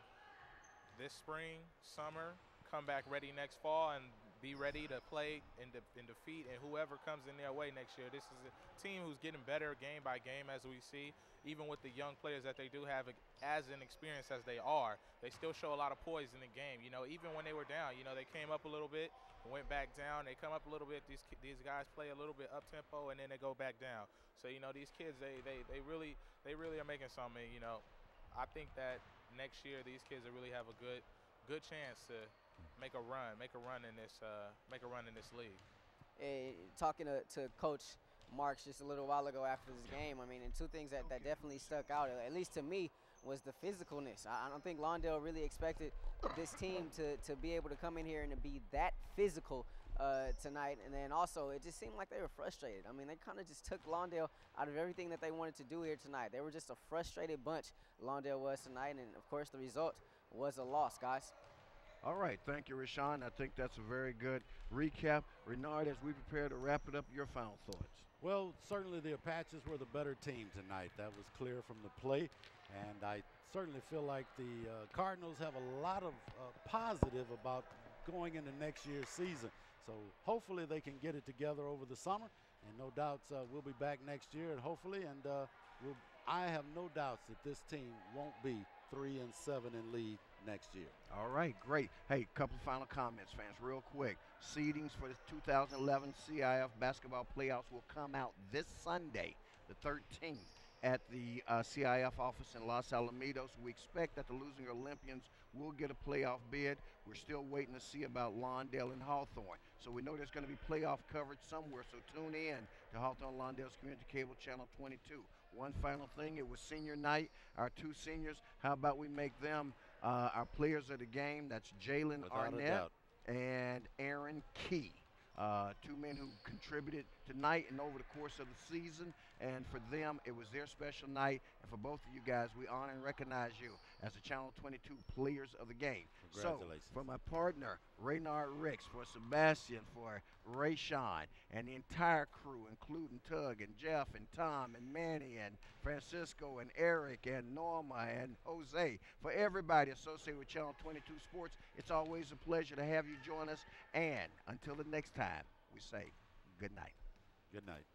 this spring, summer, come back ready next fall and be ready to play and, de- and defeat and whoever comes in their way next year. This is a team who's getting better game by game as we see even with the young players that they do have as inexperienced as they are, they still show a lot of poise in the game. You know, even when they were down, you know, they came up a little bit, went back down. They come up a little bit. These these guys play a little bit up tempo, and then they go back down. So you know, these kids, they they they really they really are making something. You know, I think that next year these kids will really have a good good chance to make a run, make a run in this uh, make a run in this league. Hey, talking to, to Coach Marks just a little while ago after this game. I mean, and two things that, that definitely stuck out, at least to me, was the physicalness. I, don't think Lawndale really expected this team to, to be able to come in here and to be that physical uh, tonight. And then also, it just seemed like they were frustrated. I mean, they kind of just took Lawndale out of everything that they wanted to do here tonight. They were just a frustrated bunch, Lawndale was tonight. And of course, the result was a loss, guys. All right, thank you, Rahshaun. I think that's a very good recap. Renard, as we prepare to wrap it up, your final thoughts. Well, certainly the Apaches were the better team tonight. That was clear from the play. And I certainly feel like the uh, Cardinals have a lot of uh, positive about going into next year's season. So hopefully they can get it together over the summer. And no doubts uh, we'll be back next year, and hopefully, and uh, we'll, I have no doubts that this team won't be three and seven in league next year. All right, great. Hey, couple of final comments, fans, real quick. Seedings for the 2011 CIF basketball playoffs will come out this Sunday, the 13th at the uh, CIF office in Los Alamitos. We expect that the losing Olympians will get a playoff bid. We're still waiting to see about Lawndale and Hawthorne. So we know there's going to be playoff coverage somewhere. So tune in to Hawthorne Lawndale's Community Cable Channel 22. One final thing, it was senior night. Our two seniors, how about we make them uh, our players of the game? That's Jalen Arnett and Aaron Key. Uh, two men who contributed tonight and over the course of the season. And for them, it was their special night. And for both of you guys, we honor and recognize you as the Channel 22 players of the game. So, Congratulations. for my partner, Renard Ricks, for Sebastian, for Rahshaun, and the entire crew, including Tug and Jeff and Tom and Manny and Francisco and Eric and Norma and Jose, for everybody associated with Channel 22 Sports, it's always a pleasure to have you join us. And until the next time, we say good night. Good night.